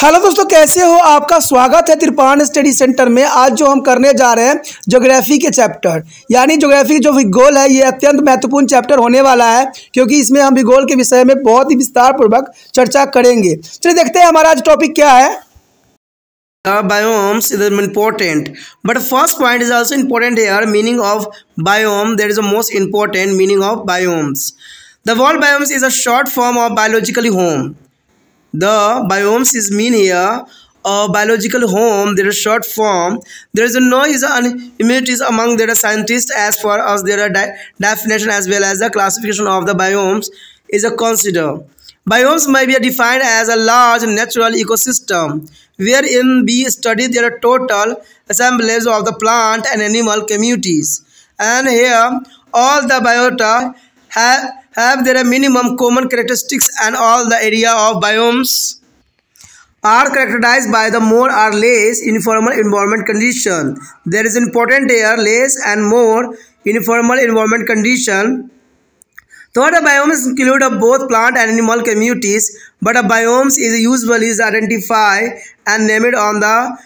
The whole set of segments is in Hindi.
हेलो दोस्तों, कैसे हो? आपका स्वागत है त्रिपान स्टडी सेंटर में। आज जो हम करने जा रहे हैं, ज्योग्राफी के चैप्टर। यानी ज्योग्राफी जो भूगोल है, ये अत्यंत महत्वपूर्ण चैप्टर होने वाला है, क्योंकि इसमें हम भूगोल के विषय में बहुत ही विस्तार पूर्वक चर्चा करेंगे। चलिए देखते हैं हमारा आज टॉपिक क्या है। Biomes is important but first point is also important here meaning of biome there is a most important meaning of biomes the world biomes is a short form of biologically home the biomes is mean here uh, a biological home there is short form. There is a noise and immunities among their scientists as far as their de- definition as well as the classification of the biomes is a consider. Biomes may be defined as a large natural ecosystem wherein we study their total assemblage of the plant and animal communities. And here all the biota have, have their minimum common characteristics and all the area of biomes are characterized by the more or less informal environment condition. There is important here less and more informal environment condition. Third, biomes include both plant and animal communities, but a biomes is usually is identified and named on the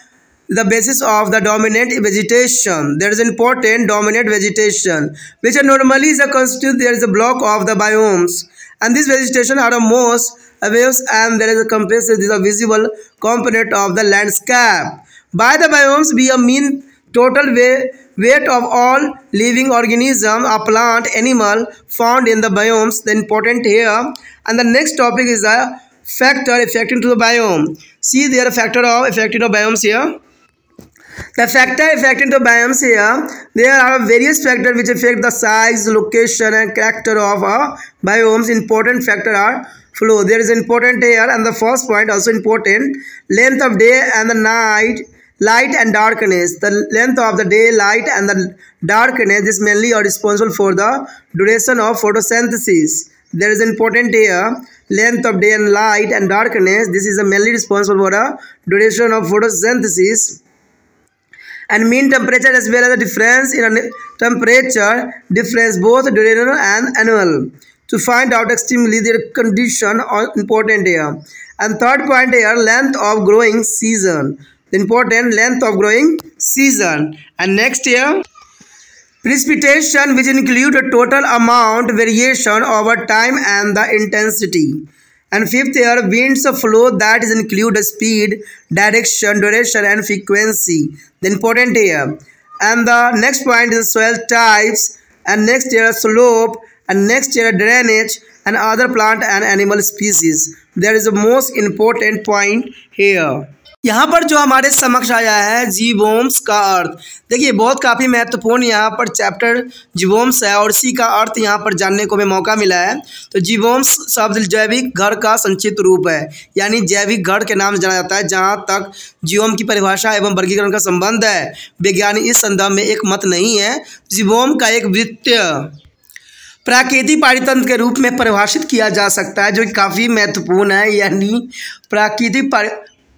the basis of the dominant vegetation. There is important dominant vegetation, which are normally is a constitute there is a block of the biomes, and this vegetation are the most waves and there is a compass is a visible component of the landscape. By the biomes, we mean total weight of all living organism, a plant, animal found in the biomes. The important here, and the next topic is the factor affecting to the biome. See there a factor of affecting the biomes here. The factor affecting the biomes here, there are various factors which affect the size, location and character of a biomes. Important factor are flow. There is important here and the first point also important. Length of day and the night, light and darkness. The length of the day, light and the darkness is mainly responsible for the duration of photosynthesis. There is important here length of day and light and darkness. This is mainly responsible for the duration of photosynthesis and mean temperature as well as the difference in temperature difference both diurnal and annual. To find out extremely their condition are important here. And third point here length of growing season. The important length of growing season. And next here precipitation which include a total amount variation over time and the intensity and fifth here winds of flow that is include speed direction duration and frequency. The important here and the next point is soil types. And next here slope. And next here drainage. And other plant and animal species. There is the most important point here यहाँ पर जो हमारे समक्ष आया है जीवोम्स का अर्थ। देखिए, बहुत काफ़ी महत्वपूर्ण यहाँ पर चैप्टर जीवोम्स है और इसी का अर्थ यहाँ पर जानने को हमें मौका मिला है। तो जीवोम्स शब्द जैविक घर का संक्षिप्त रूप है, यानी जैविक घर के नाम से जाना जाता है, जहाँ तक जीवोम की परिभाषा एवं वर्गीकरण का संबंध है। वैज्ञानिक इस संदर्भ में एक मत नहीं है, जीवोम का एक वृत्तीय प्राकृतिक पारितंत्र के रूप में परिभाषित किया जा सकता है, जो काफ़ी महत्वपूर्ण है, यानी प्राकृतिक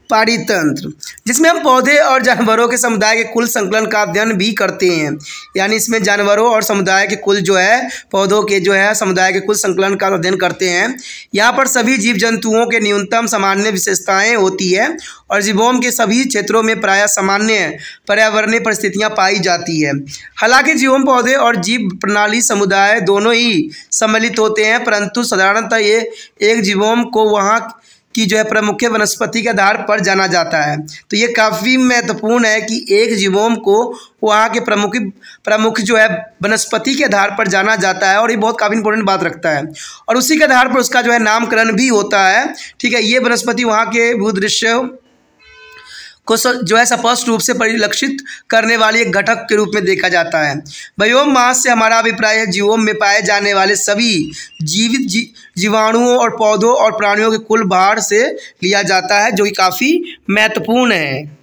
पारितंत्र, जिसमें हम पौधे और जानवरों के समुदाय के कुल संकलन का अध्ययन भी करते हैं। यानी इसमें जानवरों और समुदाय के कुल जो है, पौधों के जो है, समुदाय के कुल संकलन का अध्ययन करते हैं। यहाँ पर सभी जीव जंतुओं के न्यूनतम सामान्य विशेषताएँ होती है और जीवोम के सभी क्षेत्रों में प्रायः सामान्य पर्यावरणीय परिस्थितियाँ पाई जाती है। हालाँकि जीवोम पौधे और जीव प्रणाली समुदाय दोनों ही सम्मिलित होते हैं, परंतु साधारणतः ये एक जीवोम को वहाँ की जो है प्रमुख वनस्पति के आधार पर जाना जाता है। तो ये काफ़ी महत्वपूर्ण है कि एक जीवोम को वहाँ के प्रमुख प्रमुख जो है वनस्पति के आधार पर जाना जाता है और ये बहुत काफ़ी इंपॉर्टेंट बात रखता है। और उसी के आधार पर उसका जो है नामकरण भी होता है। ठीक है, ये वनस्पति वहाँ के भूदृश्य को जो है स्पष्ट रूप से परिलक्षित करने वाली एक घटक के रूप में देखा जाता है। बयोम मास से हमारा अभिप्राय है जीवों में पाए जाने वाले सभी जीवित जी, जीवाणुओं और पौधों और प्राणियों के कुल भार से लिया जाता है जो कि काफ़ी महत्वपूर्ण है।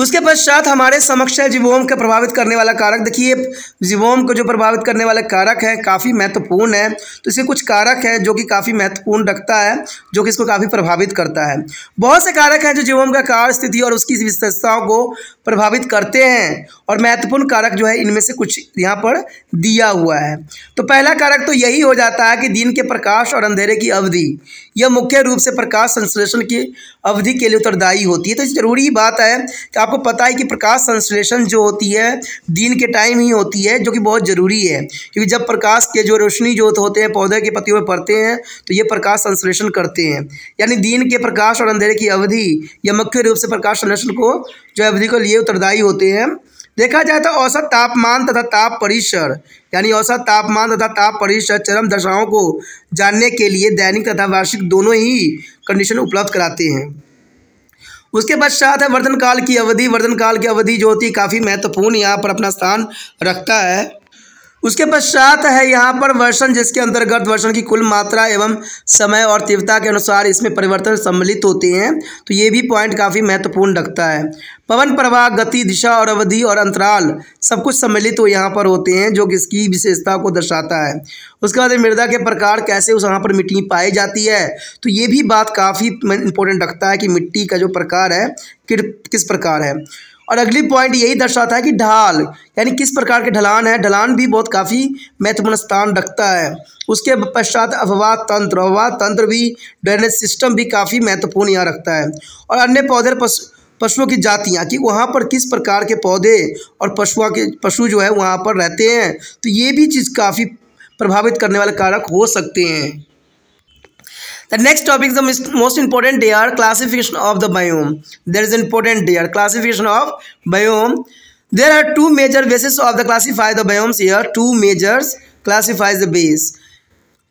उसके पश्चात हमारे समक्ष है जीवोम को प्रभावित करने वाला कारक। देखिए, जीवोम को जो प्रभावित करने वाला कारक है, काफ़ी महत्वपूर्ण है। तो इसके कुछ कारक है जो कि काफ़ी महत्वपूर्ण रखता है, जो कि इसको काफ़ी प्रभावित करता है। बहुत से कारक हैं जो जीवोम का कार्य, स्थिति और उसकी विशेषताओं को प्रभावित करते हैं और महत्वपूर्ण कारक जो है, इनमें से कुछ यहाँ पर दिया हुआ है। तो पहला कारक तो यही हो जाता है कि दिन के प्रकाश और अंधेरे की अवधि। यह मुख्य रूप से प्रकाश संश्लेषण की अवधि के लिए उत्तरदायी होती है। तो ज़रूरी बात है कि आपको पता है कि प्रकाश संश्लेषण जो होती है, दिन के टाइम ही होती है, जो कि बहुत ज़रूरी है। क्योंकि जब प्रकाश के जो रोशनी जो होते हैं, पौधे के पत्तियों में पड़ते हैं तो ये प्रकाश संश्लेषण करते हैं। यानी दिन के प्रकाश और अंधेरे की अवधि या मुख्य रूप से प्रकाश संश्लेषण को जो अवधि को लिए उत्तरदायी होते हैं। देखा जाए तो औसत तापमान तथा ताप परिसर, यानी औसत तापमान तथा ताप परिसर चरम दशाओं को जानने के लिए दैनिक तथा वार्षिक दोनों ही कंडीशन उपलब्ध कराते हैं। उसके पश्चात है वर्धन काल की अवधि। वर्धन काल की अवधि जो होती है काफ़ी महत्वपूर्ण यहाँ पर अपना स्थान रखता है। उसके पश्चात है यहाँ पर वर्षण जिसके अंतर्गत वर्षण की कुल मात्रा एवं समय और तीव्रता के अनुसार इसमें परिवर्तन सम्मिलित होते हैं। तो ये भी पॉइंट काफ़ी महत्वपूर्ण रखता है। पवन, प्रवाह, गति, दिशा और अवधि और अंतराल सब कुछ सम्मिलित हो यहाँ पर होते हैं, जो किसकी विशेषता को दर्शाता है। उसके बाद मृदा के प्रकार कैसे उस यहाँ पर मिट्टी पाई जाती है तो ये भी बात काफ़ी इंपॉर्टेंट रखता है कि मिट्टी का जो प्रकार है किस प्रकार है। और अगली पॉइंट यही दर्शाता है कि ढाल, यानी किस प्रकार के ढलान है? ढलान भी बहुत काफ़ी महत्वपूर्ण स्थान रखता है। उसके पश्चात अफवाह तंत्र अफवाह तंत्र भी ड्रेनेज सिस्टम भी काफ़ी महत्वपूर्ण यहाँ रखता है। और अन्य पौधे, पशु, पशुओं की जातियाँ, कि वहाँ पर किस प्रकार के पौधे और पशुओं के, पशु जो है वहाँ पर रहते हैं? तो ये भी चीज़ काफ़ी प्रभावित करने वाले कारक हो सकते हैं। The next topic the most important here classification of the biome. There is important here classification of biome. There are two major bases of the classify the biomes here. Two majors classifies the base.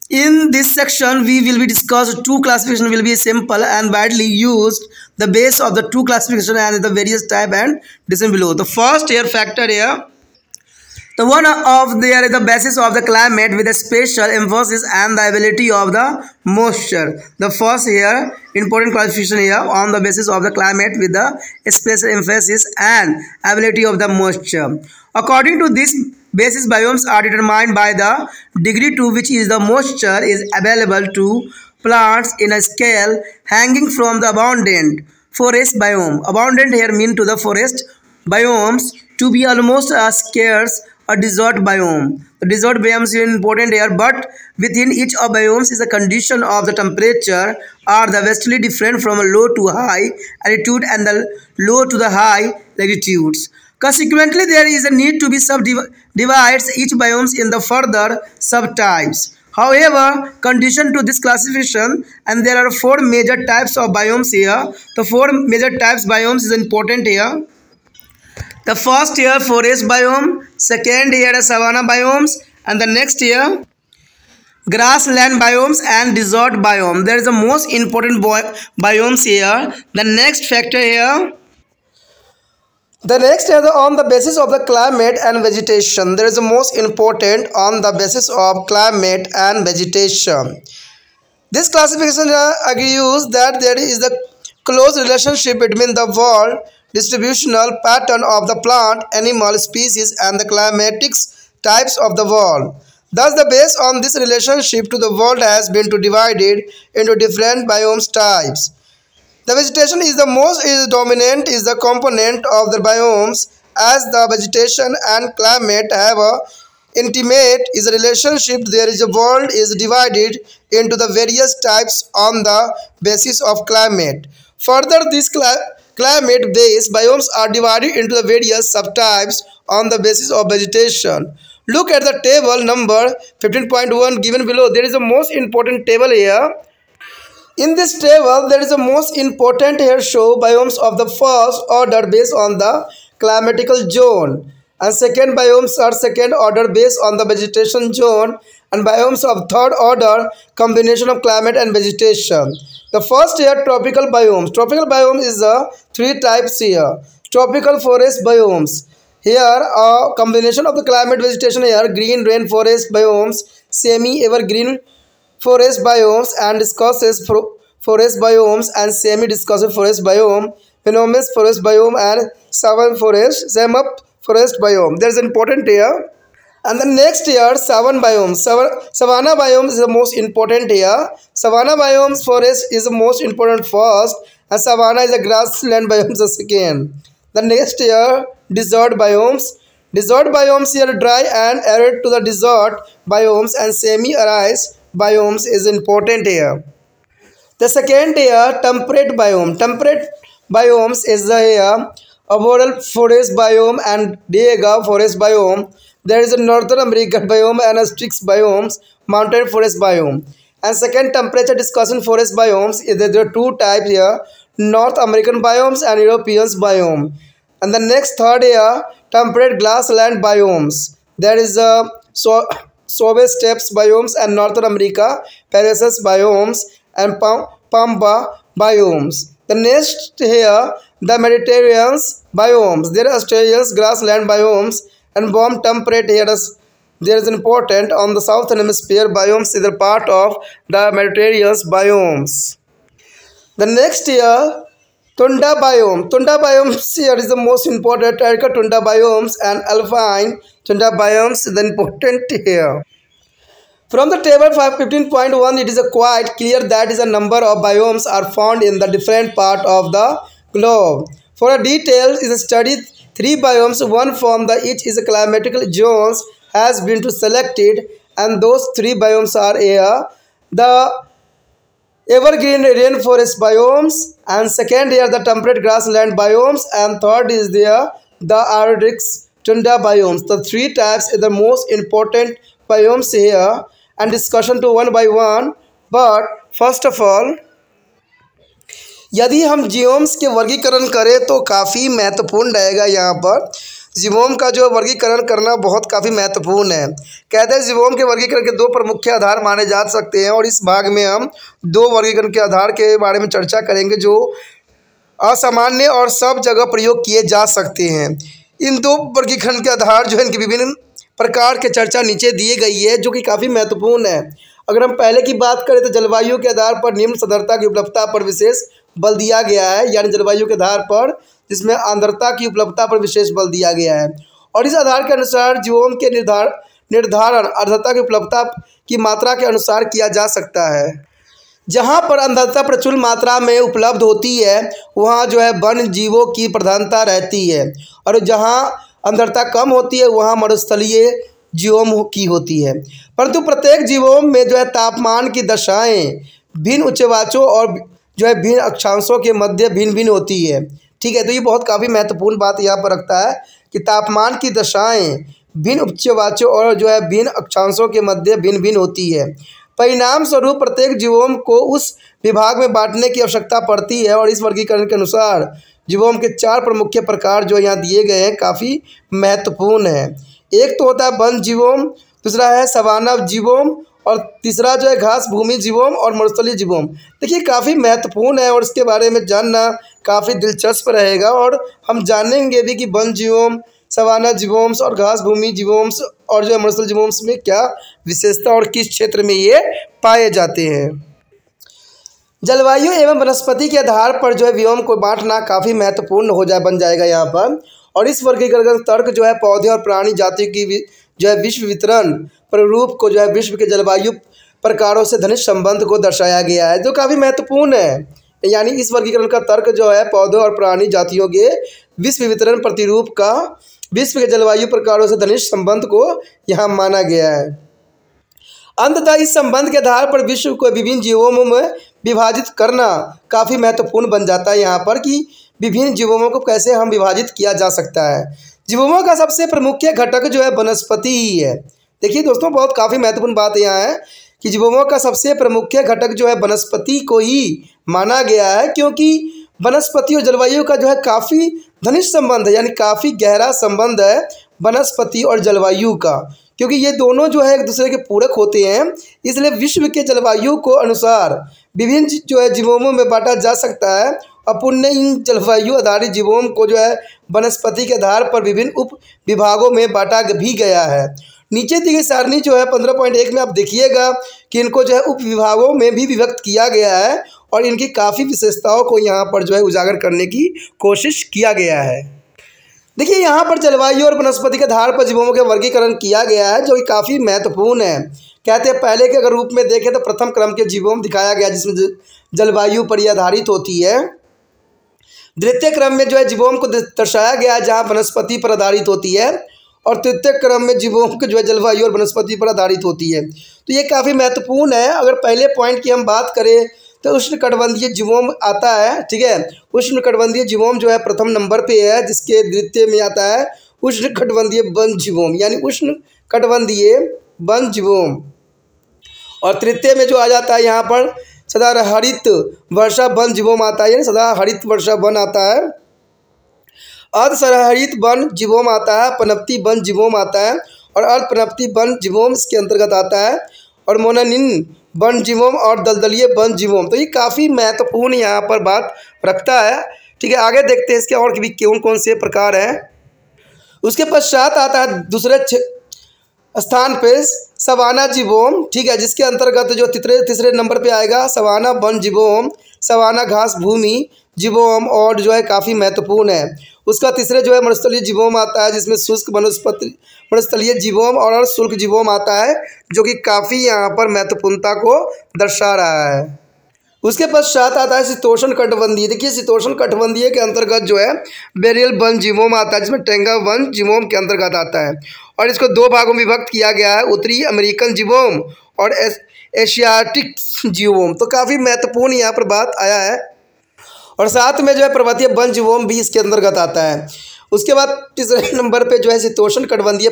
In this section, we will be discussed two classification will be simple and widely used. The base of the two classification and the various type and descent below. The first here factor here the one of there is the basis of the climate with a special emphasis and the ability of the moisture. The first here important classification here on the basis of the climate with the special emphasis and ability of the moisture. According to this basis biomes are determined by the degree to which is the moisture is available to plants in a scale hanging from the abundant forest biome. Abundant here mean to the forest biomes to be almost as scarce a desert biome. The desert biomes is important here, but within each of biomes is a condition of the temperature are the vastly different from a low to high altitude and the low to the high latitudes. Consequently, there is a need to be subdivides each biomes in the further subtypes. However, condition to this classification and there are four major types of biomes here. The four major types biomes is important here. The first year forest biome, second year savanna biomes and the next year grassland biomes and desert biome. There is the most important biomes here. The next factor here the next is on the basis of the climate and vegetation. There is the most important on the basis of climate and vegetation. This classification uh, agrees that there is the close relationship between the world distributional pattern of the plant, animal species and the climatics types of the world. Thus, the base on this relationship to the world has been to divided into different biomes types. The vegetation is the most is dominant is the component of the biomes as the vegetation and climate have a intimate is a relationship there is a world is divided into the various types on the basis of climate. Further, this Climate-based biomes are divided into the various subtypes on the basis of vegetation. Look at the table number 15.1 given below. There is a most important table here. In this table, there is a most important here show biomes of the first order based on the climatical zone and second biomes are second order based on the vegetation zone and biomes of third order combination of climate and vegetation. The first here tropical biomes. Tropical biome is the three types here. Tropical forest biomes. Here a combination of the climate vegetation here green rainforest biomes, semi-evergreen forest biomes and discusses forest biomes and semi-discussive forest biome, venomous forest biome and savan forest, samup forest biome. There is important here. And the next year, savan biome. Savanna biome is the most important here. Savanna biomes forest is the most important first. And savanna is a grassland biome the second. The next year, desert biomes. Desert biomes here dry and arid to the desert biomes and semi-arid biomes is important here. The second here, temperate biome. Temperate biomes is the here arboreal forest biome and taiga forest biome. There is a northern American biome and a styx biomes, mountain forest biome. And second temperature discussion forest biomes is there are two types here, North American biomes and European biome. And the next third here, temperate grassland biomes. There is a so Sobe steppes biomes and Northern America, Parises biomes and Pampa biomes. The next here, the Mediterranean biomes. There are Australian grassland biomes and warm temperate areas. There is important on the southern hemisphere biomes is a part of the Mediterranean biomes. The next year, Tundra biome. Tundra biomes here is the most important. Erica tundra biomes and alpine tundra biomes is important here. From the table 15.1, it is quite clear that is a number of biomes are found in the different part of the globe. For a detail is studied three biomes, one from the each is a climatical zones has been to selected and those three biomes are here. The evergreen rainforest biomes and second here the temperate grassland biomes and third is there the Arctic tundra biomes. The three types are the most important biomes here and discussion to one by one but first of all यदि हम जीवोम्स के वर्गीकरण करें तो काफ़ी महत्वपूर्ण रहेगा यहाँ पर। जीवोम का जो वर्गीकरण करना बहुत काफ़ी महत्वपूर्ण है। कहते हैं जीवोम के वर्गीकरण के दो प्रमुख आधार माने जा सकते हैं और इस भाग में हम दो वर्गीकरण के आधार के बारे में चर्चा करेंगे जो असामान्य और सब जगह प्रयोग किए जा सकते हैं। इन दो वर्गीकरण के आधार जो है, इनके विभिन्न प्रकार के चर्चा नीचे दिए गई है, जो कि काफ़ी महत्वपूर्ण है। अगर हम पहले की बात करें तो जलवायु के आधार पर निम्न सदरता की उपलब्धता पर विशेष बल दिया गया है, यानी जलवायु के आधार पर, जिसमें आंद्रता की उपलब्धता पर विशेष बल दिया गया है। और इस आधार के अनुसार जीवों के निर्धार, निर्धारण आर्द्रता की उपलब्धता की मात्रा के अनुसार किया जा सकता है। जहाँ पर अंधता प्रचुर मात्रा में उपलब्ध होती है, वहाँ जो है वन जीवों की प्रधानता रहती है। और जहाँ अंधता कम होती है, वहाँ मरुस्थलीय जीवों की होती है। परंतु प्रत्येक जीवों में जो है तापमान की दशाएँ, भिन्न उच्चवाचों और जो है भिन्न अक्षांशों के मध्य भिन्न भिन्न होती है। ठीक है तो ये बहुत काफ़ी महत्वपूर्ण बात यहाँ पर रखता है कि तापमान की दशाएँ भिन्न उच्चवाचों और जो है भिन्न अक्षांशों के मध्य भिन्न भिन्न होती है। परिणाम स्वरूप प्रत्येक जीवों को उस विभाग में बांटने की आवश्यकता पड़ती है और इस वर्गीकरण के अनुसार जीवोम के चार प्रमुख प्रकार जो यहाँ दिए गए हैं काफ़ी महत्वपूर्ण है। एक तो होता है वन जीवोम, दूसरा है सवानव जीवोम और तीसरा जो है घास, भूमि, जीवोम और मरुस्थलीय जीवोम। देखिए, काफ़ी महत्वपूर्ण है और इसके बारे में जानना काफ़ी दिलचस्प रहेगा और हम जानेंगे भी कि वन जीवोम, सवाना जीवोम्स और घास, भूमि जीवोम्स और जो है मरुस्थल जीवोम्स में क्या विशेषता और किस क्षेत्र में ये पाए जाते हैं। जलवायु एवं वनस्पति के आधार पर जो है व्योम को बांटना काफ़ी महत्वपूर्ण हो जाए बन जाएगा यहाँ पर। और इस वर्गीकरण तर्क जो है पौधे और प्राणी जाति की जो है विश्व वितरण प्ररूप को जो है विश्व के जलवायु प्रकारों से धनिष्ठ संबंध को दर्शाया गया है, जो काफ़ी महत्वपूर्ण है। यानी इस वर्गीकरण का तर्क जो है, पौधों और प्राणी जातियों के विश्व वितरण प्रतिरूप का विश्व के जलवायु प्रकारों से धनिष्ठ संबंध को यहाँ माना गया है। अंततः इस संबंध के आधार पर विश्व को विभिन्न जीवों में विभाजित करना काफ़ी महत्वपूर्ण बन जाता है यहाँ पर कि विभिन्न जीवों को कैसे हम विभाजित किया जा सकता है। जीवों का सबसे प्रमुख घटक जो है वनस्पति ही है। देखिए दोस्तों, बहुत काफ़ी महत्वपूर्ण बात यहाँ है कि जीवों का सबसे प्रमुख घटक जो है वनस्पति को ही माना गया है, क्योंकि वनस्पति और जलवायु का जो है काफ़ी घनिष्ठ संबंध है, यानी काफ़ी गहरा संबंध है वनस्पति और जलवायु का, क्योंकि ये दोनों जो है एक दूसरे के पूरक होते हैं। इसलिए विश्व के जलवायु को अनुसार विभिन्न जो है जीवों में बांटा जा सकता है। पुण्य इन जलवायु आधारित जीवों को जो है वनस्पति के आधार पर विभिन्न उप विभागों में बांटा भी गया है। नीचे दी गई सारणी जो है पंद्रह पॉइंट एक में आप देखिएगा कि इनको जो है उप विभागों में भी विभक्त किया गया है और इनकी काफ़ी विशेषताओं को यहाँ पर जो है उजागर करने की कोशिश किया गया है। देखिए, यहाँ पर जलवायु और वनस्पति के आधार पर जीवों के वर्गीकरण किया गया है, जो कि काफ़ी महत्वपूर्ण है। कहते हैं, पहले के अगर रूप में देखें तो प्रथम क्रम के जीवों में दिखाया गया, जिसमें जलवायु पर आधारित होती है। द्वितीय क्रम में जो है, जीवों को दर्शाया गया है, जहाँ वनस्पति पर आधारित होती है, और तृतीय क्रम में जीवों को जो है, जलवायु और वनस्पति पर आधारित होती है। तो ये काफ़ी महत्वपूर्ण है। अगर पहले पॉइंट की हम बात करें तो उष्ण कटबंधीय जीवोम आता है, ठीक है? उष्ण कटबंधीय जीवोम जो है, प्रथम नंबर पे है, जिसके द्वितीय में आता है उष्ण कटबंधीय वन जीवोम यानी उष्ण कटबंधीय वन जीवोम। और तृतीय में जो आ जाता है यहाँ पर सदा हरित वर्षा वन जीवोम आता है सदा हरित वर्षा वन आता है। अर्धसरहरित वन जीवोम आता है, पनप्ति वन जीवोम आता है, और अर्धपनप्ति वन जीवोम इसके अंतर्गत आता है। और मोनानिन वन जीवोम और दलदलीय वन जीवोम तो ये काफ़ी महत्वपूर्ण यहाँ पर बात रखता है। ठीक है, आगे देखते हैं इसके और भी कौन कौन से प्रकार हैं। उसके पश्चात आता है दूसरे स्थान पे सवाना जीवोम ठीक है, जिसके अंतर्गत जो तीसरे तीसरे नंबर पे आएगा, सवाना वन जीवोम सवाना घास भूमि जीवोम और जो है काफ़ी महत्वपूर्ण है। उसका तीसरे जो है मरुस्थलीय जीवोम आता है, जिसमें शुष्क वनस्पति मरुस्थलीय जीवोम और शुल्क जीवोम आता है, जो कि काफ़ी यहाँ पर महत्वपूर्णता को दर्शा रहा है। उसके पश्चात आता है शीतोषण कटबंधीय देखिए शीतोषण कटबंधीय के अंतर्गत जो है बेरियल वन जीवोम आता है जिसमें टेंगा वन जीवोम के अंतर्गत आता है। और इसको दो भागों में विभक्त किया गया है उत्तरी अमेरिकन जीवोम और एस, एशियाटिक जीवोम। तो काफ़ी महत्वपूर्ण यहाँ पर बात आया है। और साथ में जो है पर्वतीय वन जीवोम भी इसके अंतर्गत आता है। उसके बाद तीसरे नंबर पे जो है शीतोषण कटबंधीय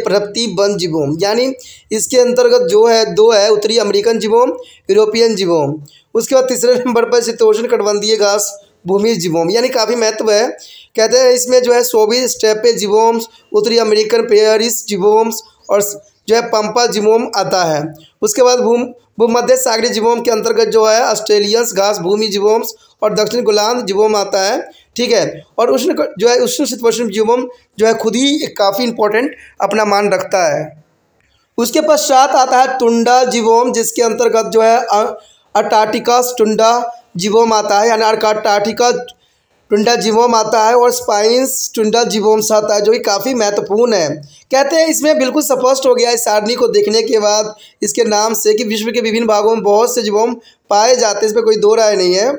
वन जीवोम, यानी इसके अंतर्गत जो है, दो है, उत्तरी अमेरिकन जीवोम, यूरोपियन जीवोम। उसके बाद तीसरे नंबर पर शीतोषण कटबंधीय घास भूमि जीवोम, यानी काफ़ी महत्व है। कहते हैं इसमें जो है सोबी स्टेपे जीवोम्स, उत्तरी अमेरिकन पेयरिस जीवोम्स और जो है पंपा जीवोम आता है। उसके बाद भूम, भूमध्य सागरी जीवोम के अंतर्गत जो है, ऑस्ट्रेलियंस घास भूमि जीवोम्स और दक्षिण गोलांध जीवोम आता है। ठीक है? और उष्ण जो है उष्ण शीतोष्ण जीवोम जो है, खुद ही काफ़ी इंपॉर्टेंट अपना मान रखता है। उसके पश्चात आता है टुंडा जीवोम, जिसके अंतर्गत जो है अटाटिका टुंडा जीवोम आता है, यानी अर्काटाटिका टुंडा जीवोम आता है और स्पाइंस टुंडा जीवोम्स आता है, जो कि काफ़ी महत्वपूर्ण है। कहते हैं, इसमें बिल्कुल स्पष्ट हो गया इस सारणी को देखने के बाद, इसके नाम से कि विश्व के विभिन्न भागों में बहुत से जीवोम पाए जाते हैं इस पर कोई दो राय नहीं है।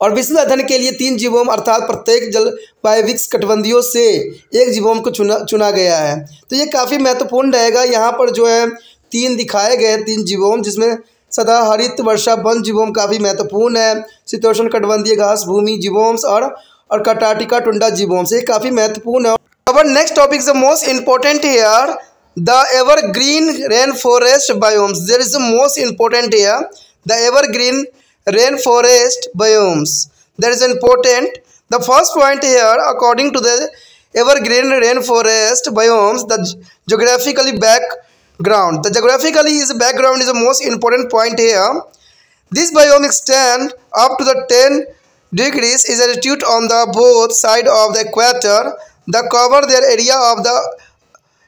और विश्व अध्ययन के लिए तीन जीवोम अर्थात प्रत्येक जल वायविक्स कटबंदियों से एक जीवोम को चुना चुना गया है। तो ये काफ़ी महत्वपूर्ण रहेगा। यहाँ पर जो है, तीन दिखाए गए तीन जीवोम, जिसमें सदा हरित वर्षा वन जीवोम काफ़ी महत्वपूर्ण है। शीतोषण कटबंधीय घास, भूमि जीवोम्स और और कटाटिका टुंडा जीवोम्स, ये काफ़ी महत्वपूर्ण है। Our next topic the most important here the evergreen rainforest biomes there is the most important here rainforest biomes. That is important. The first point here, according to the evergreen rainforest biomes, the geographically background. The geographically is background is the most important point here. This biome extends up to the 10 degrees is altitude on the both side of the equator. They cover their area of the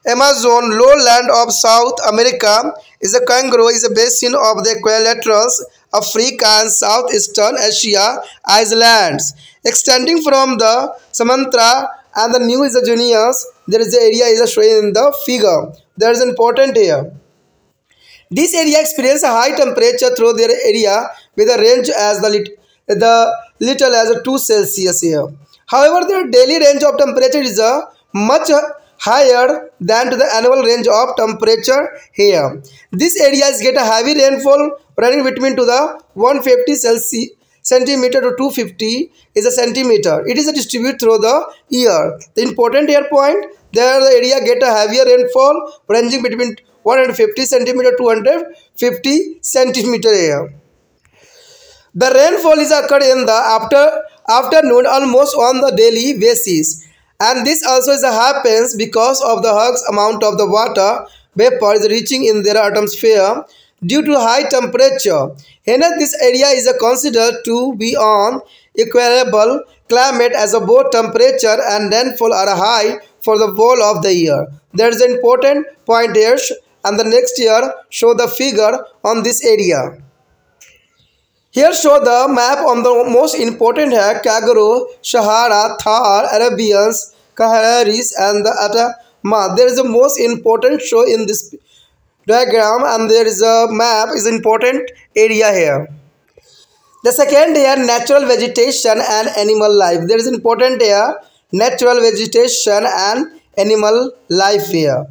Amazon lowland of South America is a kangaroo is a basin of the equilaterals Africa and Southeastern Asia islands extending from the Samantra and the New is the there is the area is shown in the figure that is important here. This area experience a high temperature through their area with a range as the, lit the little as a 2 Celsius here. However, their daily range of temperature is a much higher than to the annual range of temperature here. This areas get a heavy rainfall running between to the 150 Celsius centimeter to 250 is a centimeter. It is distributed through the year. The important here point there the area get a heavier rainfall ranging between 150 centimeter to 150 centimeter here. The rainfall is occurred in the after afternoon almost on the daily basis and this also is happens because of the huge amount of the water vapor is reaching in their atmosphere due to high temperature. Hence this area is considered to be on equable climate as both temperature and rainfall are high for the whole of the year. There is an important point here and the next year show the figure on this area. Here show the map on the most important here Kagero, Sahara, Thar, Arabians, Kaharis and the Atama. There is the most important show in this diagram and there is a map is important area here. The second here natural vegetation and animal life. There is important here natural vegetation and animal life here.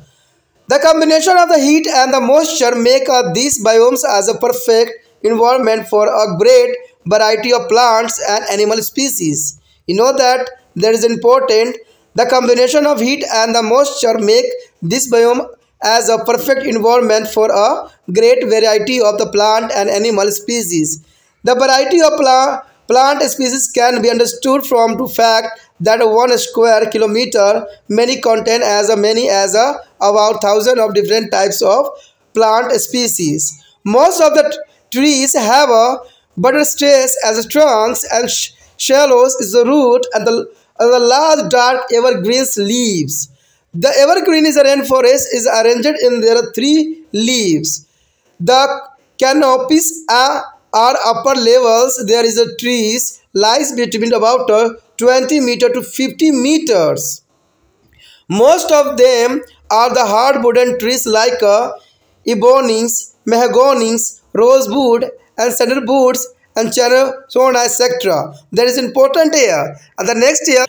The combination of the heat and the moisture make uh, these biomes as a perfect environment for a great variety of plants and animal species. You know that there is important. The combination of heat and the moisture make this biome as a perfect environment for a great variety of the plant and animal species. The variety of plant Plant species can be understood from the fact that one square kilometer many contain as many as a, about thousand of different types of plant species. Most of the trees have a butter stress as trunks and sh shallows is the root and the, and the large dark evergreen leaves. The evergreen is a rainforest is arranged in their three leaves. The canopies are are upper levels. There is a trees lies between about uh, 20 meter to 50 meters. Most of them are the hard wooden trees like uh, ebonies mahagonis rosewood and cedarwoods and cherry etc that is important here. And the next year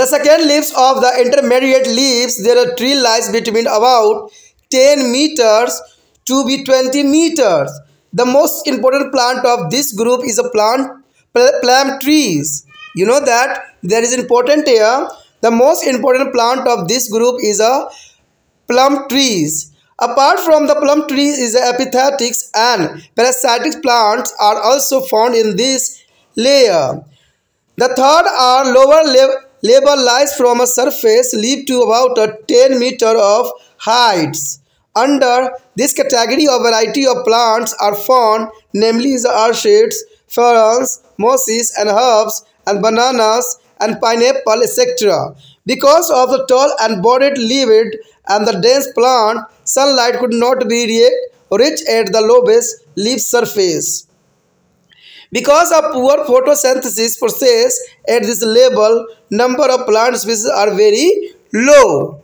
the second leaves of the intermediate leaves there are tree lies between about 10 meters to be 20 meters the most important plant of this group is a plant plum trees. You know that there is important here. The most important plant of this group is a plum trees. Apart from the plum trees is epiphytic and parasitic plants are also found in this layer. The third are lower level lies from a surface leap to about a 10 meter of heights. Under this category, a variety of plants are found, namely the orchids, ferns, mosses, and herbs, and bananas, and pineapple, etc. Because of the tall and broad leaved and the dense plant, sunlight could not be reached at the lowest leaf surface. Because of poor photosynthesis process at this level, number of plant species are very low.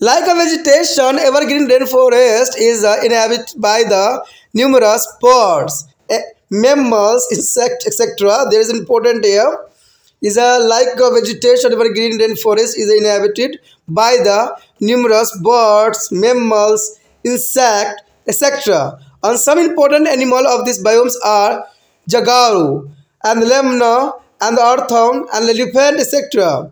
Like a vegetation, evergreen rainforest is uh, inhabited by the numerous birds, mammals, insects, etc. There is important here. Is a like a vegetation, evergreen rainforest is inhabited by the numerous birds, mammals, insect, etc. And some important animal of these biomes are jaguar and lemur and the earthworm and elephant, etc.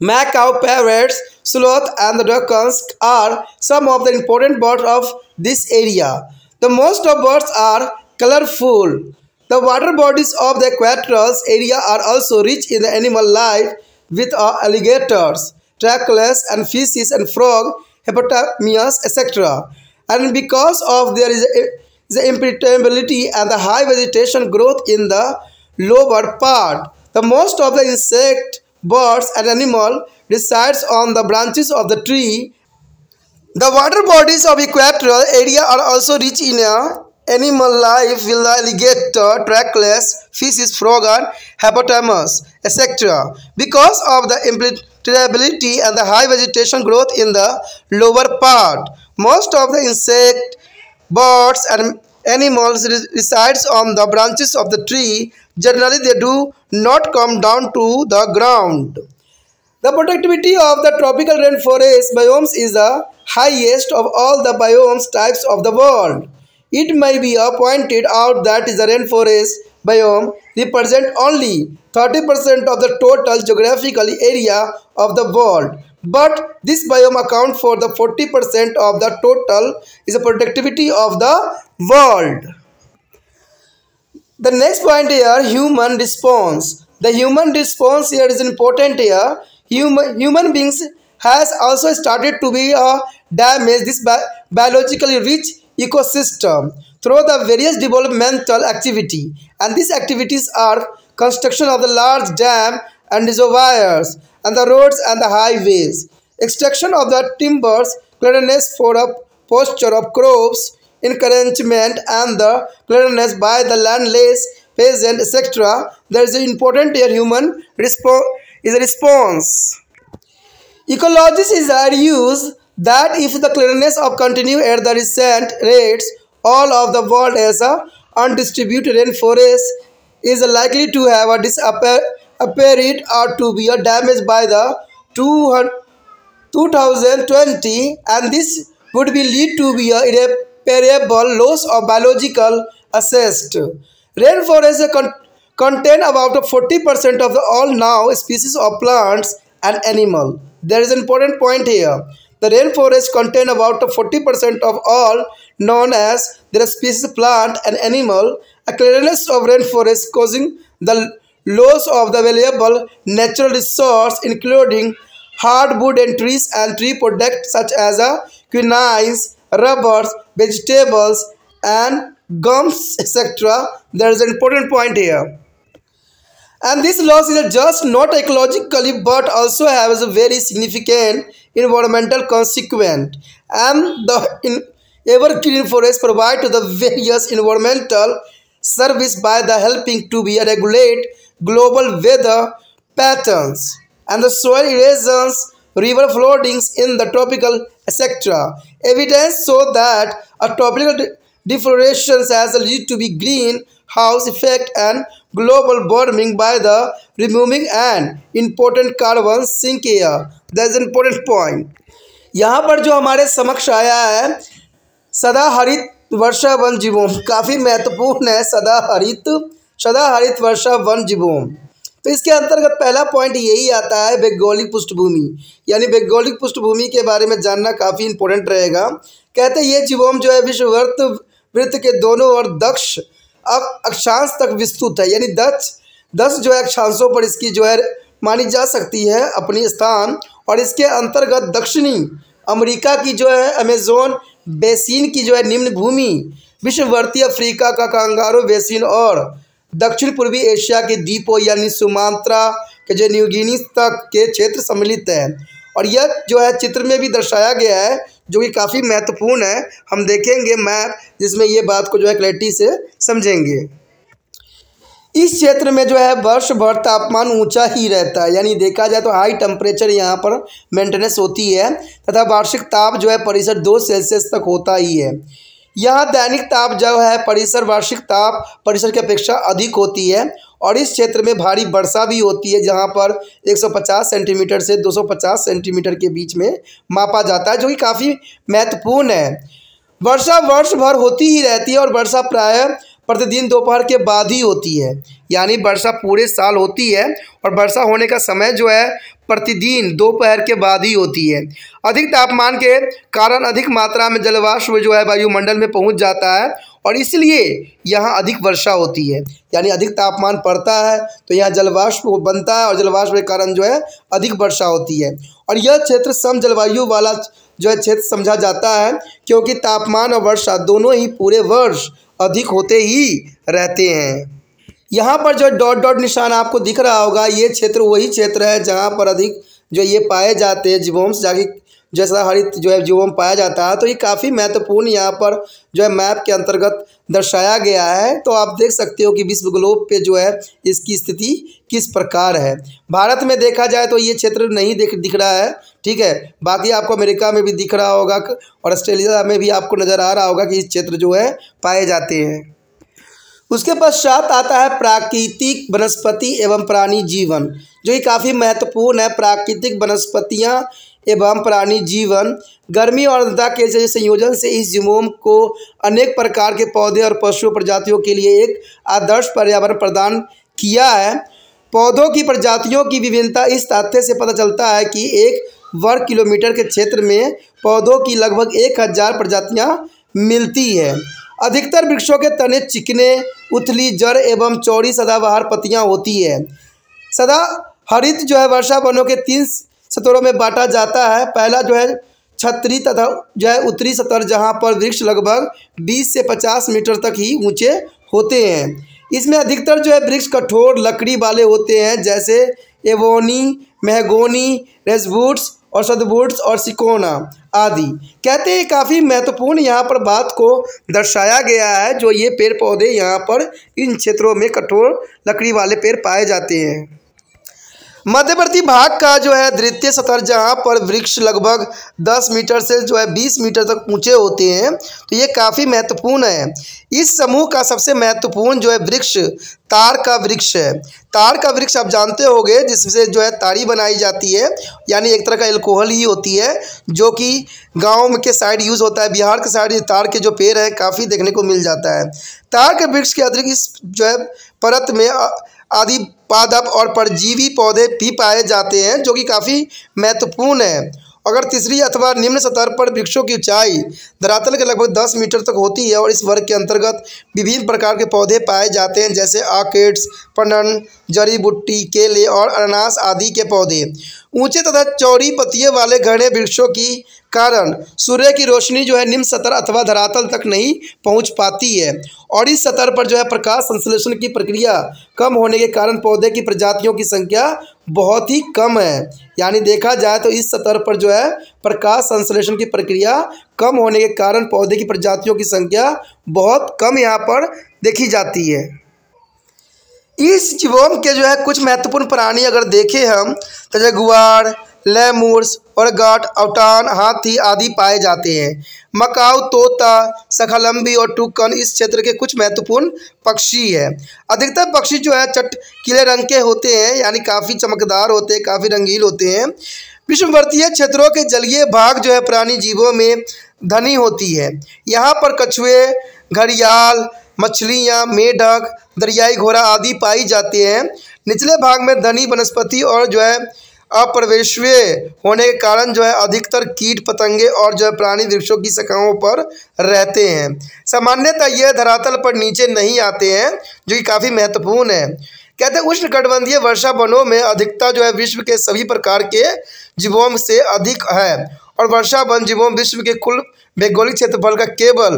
Macaw parrots, sloth and the ducks are some of the important birds of this area. The most of birds are colorful. The water bodies of the equatorial area are also rich in the animal life with uh, alligators, turtles and fishes and frog, hippopotamus, etc. And because of there is a, the impermeability and the high vegetation growth in the lower part, the most of the insect birds and animal resides on the branches of the tree. The water bodies of equatorial area are also rich in a animal life with alligator, trackless, fishes, frog and hippopotamus, etc. Because of the impenetrability and the high vegetation growth in the lower part, most of the insect, birds and animals resides on the branches of the tree Generally, they do not come down to the ground. The productivity of the tropical rainforest biomes is the highest of all the biomes types of the world. It may be pointed out that the rainforest biome represent only 30% of the total geographical area of the world. But this biome account for the 40% of the total is the productivity of the world. The next point here, human response. The human response here is important here. Human, human beings has also started to be a damage this bi biologically rich ecosystem through the various developmental activity. And these activities are construction of the large dam and reservoirs and the roads and the highways, extraction of the timbers, cleanliness for a posture of crops, encouragement and the clearness by the landless peasant etc there is an important here human response is a response. Ecologists is argues that if the clearness of continue at the recent rates all of the world as a undistributed rainforest is likely to have a disappear appeared or to be a damaged by the 2020 and this would be lead to be uh, a variable loss of biological assessed. Rainforest con contain about 40% of all now species of plants and animal. There is an important point here. The rainforest contain about 40% of all known as their species plant and animal. A clearness of rainforest causing the loss of the valuable natural resource including hardwood and trees and tree products such as uh, quinones, rubbers, vegetables and gums etc. There is an important point here. And this loss is just not ecologically but also has a very significant environmental consequence. And the evergreen forest provide to the various environmental service by the helping to be regulate global weather patterns and the soil erosions, river floodings in the tropical etc. Evidence so that a tropical deforestation has led to be greenhouse effect and global warming by the removing an important carbon sink here. That is an important point. यहाँ पर जो हमारे समक्ष आया है सदा हरित वर्षा वन जीवोम काफ़ी महत्वपूर्ण है सदा हरित सदा हरित वर्षा वन जीवोम। तो इसके अंतर्गत पहला पॉइंट यही आता है भौगोलिक पृष्ठभूमि। यानी भौगोलिक पृष्ठभूमि के बारे में जानना काफ़ी इंपॉर्टेंट रहेगा। कहते हैं, ये जीवोम जो है विश्ववर्त वृत्त के दोनों ओर दक्ष अक्षांश तक विस्तृत है। यानी दक्ष दस जो है अक्षांशों पर इसकी जो है मानी जा सकती है अपनी स्थान। और इसके अंतर्गत दक्षिणी अमेरिका की जो है अमेजोन बेसिन की जो है निम्न भूमि विश्ववर्ती अफ्रीका का कांगारो बेसिन और दक्षिण पूर्वी एशिया के द्वीपों यानी सुमात्रा के जो न्यूगिनी तक के क्षेत्र सम्मिलित है। और यह जो है चित्र में भी दर्शाया गया है, जो कि काफ़ी महत्वपूर्ण है। हम देखेंगे मैप, जिसमें ये बात को जो है क्लैरिटी से समझेंगे। इस क्षेत्र में जो है वर्ष भर तापमान ऊँचा ही रहता है, यानी देखा जाए तो हाई टेम्परेचर यहाँ पर मेंटेनेंस होती है, तथा वार्षिक ताप जो है परिसर दो सेल्सियस तक होता ही है। यहाँ दैनिक ताप जो है, परिसर, वार्षिक ताप परिसर की अपेक्षा अधिक होती है और इस क्षेत्र में भारी वर्षा भी होती है, जहाँ पर 150 सेंटीमीटर से 250 सेंटीमीटर के बीच में मापा जाता है, जो कि काफ़ी महत्वपूर्ण है। वर्षा वर्ष भर होती ही रहती है और वर्षा प्रायः प्रतिदिन दोपहर के बाद ही होती है। यानी वर्षा पूरे साल होती है और वर्षा होने का समय जो है, प्रतिदिन दोपहर के बाद ही होती है। अधिक तापमान के कारण अधिक मात्रा में जलवाष्प जो है, वायुमंडल में पहुँच जाता है और इसलिए यहाँ अधिक वर्षा होती है। यानी अधिक तापमान पड़ता है तो यहाँ जलवाष्प बनता है और जलवाष्प के कारण जो है, अधिक वर्षा होती है। और यह क्षेत्र सम जलवायु वाला जो है क्षेत्र समझा जाता है, क्योंकि तापमान और वर्षा दोनों ही पूरे वर्ष अधिक होते ही रहते हैं। यहाँ पर जो डॉट डॉट निशान आपको दिख रहा होगा, ये क्षेत्र वही क्षेत्र है जहाँ पर अधिक जो ये पाए जाते हैं जीवोम्स जाके जैसा हरित जो है जीवोम पाया जाता है। तो ये काफ़ी महत्वपूर्ण यहाँ पर जो है मैप के अंतर्गत दर्शाया गया है। तो आप देख सकते हो कि विश्व ग्लोब पे जो है इसकी स्थिति किस प्रकार है। भारत में देखा जाए तो ये क्षेत्र नहीं दिख दिख रहा है। ठीक है, बाकी आपको अमेरिका में भी दिख रहा होगा और ऑस्ट्रेलिया में भी आपको नज़र आ रहा होगा कि इस क्षेत्र जो है पाए जाते हैं। उसके पश्चात आता है प्राकृतिक वनस्पति एवं प्राणी जीवन, जो कि काफ़ी महत्वपूर्ण है। प्राकृतिक वनस्पतियाँ एवं प्राणी जीवन। गर्मी और आर्द्रता के संयोजन से इस जीवोम को अनेक प्रकार के पौधे और पशु प्रजातियों के लिए एक आदर्श पर्यावरण प्रदान किया है। पौधों की प्रजातियों की विभिन्नता इस तथ्य से पता चलता है कि एक वर्ग किलोमीटर के क्षेत्र में पौधों की लगभग एक हज़ार प्रजातियाँ मिलती है। अधिकतर वृक्षों के तने चिकने, उथली, जड़ एवं चौड़ी सदाबहार पत्तियाँ होती है। सदा हरित जो है वर्षा वनों के तीन सतरों में बांटा जाता है। पहला जो है, छतरी तथा जो है, उत्तरी सतर, जहाँ पर वृक्ष लगभग 20 से 50 मीटर तक ही ऊँचे होते हैं। इसमें अधिकतर जो है, वृक्ष कठोर, लकड़ी वाले होते हैं, जैसे एवोनी, महगोनी रेजबूट्स और सदबूट्स और सिकोना आदि। कहते हैं, काफ़ी महत्वपूर्ण यहाँ पर बात को दर्शाया गया है, जो ये पेड़ पौधे यहाँ पर इन क्षेत्रों में कठोर लकड़ी वाले पेड़ पाए जाते हैं। मध्यवर्ती भाग का जो है द्वितीय सतर जहाँ पर वृक्ष लगभग 10 मीटर से जो है 20 मीटर तक ऊँचे होते हैं तो ये काफ़ी महत्वपूर्ण है। इस समूह का सबसे महत्वपूर्ण जो है वृक्ष तार का वृक्ष है। तार का वृक्ष आप जानते होंगे, जिससे जो है ताड़ी बनाई जाती है, यानी एक तरह का एल्कोहल ही होती है, जो कि गाँव के साइड यूज़ होता है, बिहार के साइड तार के जो पेड़ हैं, काफ़ी देखने को मिल जाता है। तार के वृक्ष के अतिरिक्त इस जो है परत में आदि पादप और परजीवी पौधे भी पाए जाते हैं, जो कि काफ़ी महत्वपूर्ण है। अगर तीसरी अथवा निम्न सतह पर वृक्षों की ऊंचाई धरातल के लगभग 10 मीटर तक होती है और इस वर्ग के अंतर्गत विभिन्न प्रकार के पौधे पाए जाते हैं, जैसे आकेट्स, पनन, जड़ी बूटी, केले और अनानास आदि के पौधे। ऊँचे तथा चौड़ी पत्तियों वाले घने वृक्षों की कारण सूर्य की रोशनी जो है निम्न सतर अथवा धरातल तक नहीं पहुँच पाती है। और इस सतर पर जो है प्रकाश संश्लेषण की प्रक्रिया कम होने के कारण पौधे की प्रजातियों की संख्या बहुत ही कम है। यानी देखा जाए तो इस सतर पर जो है प्रकाश संश्लेषण की प्रक्रिया कम होने के कारण पौधे की प्रजातियों की संख्या बहुत कम यहाँ पर देखी जाती है। इस जीवोम के जो है कुछ महत्वपूर्ण प्राणी अगर देखें हम तो जगुआर लेमूर्स और गाट अवटान, हाथी आदि पाए जाते हैं। मकाऊ, तोता सखलम्बी और टुकन इस क्षेत्र के कुछ महत्वपूर्ण पक्षी है। अधिकतर पक्षी जो है चटकीले रंग के होते हैं, यानी काफ़ी चमकदार होते हैं, काफ़ी रंगील होते हैं। विश्ववर्तीय क्षेत्रों के जलीय भाग जो है, प्राणी जीवों में धनी होती है। यहाँ पर कछुए, घड़ियाल, मछलियाँ, मेढक, दरियाई घोड़ा आदि पाई जाती हैं। निचले भाग में धनी वनस्पति और जो है अप्रवेश्य होने के कारण जो है अधिकतर कीट पतंगे और जो है प्राणी वृक्षों की शाखाओं पर रहते हैं। सामान्यतः यह धरातल पर नीचे नहीं आते हैं, जो कि काफ़ी महत्वपूर्ण है। कहते हैं, उष्णकटबंधीय वर्षा वनों में अधिकता जो है विश्व के सभी प्रकार के जीवों से अधिक है, और वर्षा वन जीवों विश्व के कुल भौगोलिक क्षेत्रफल का केवल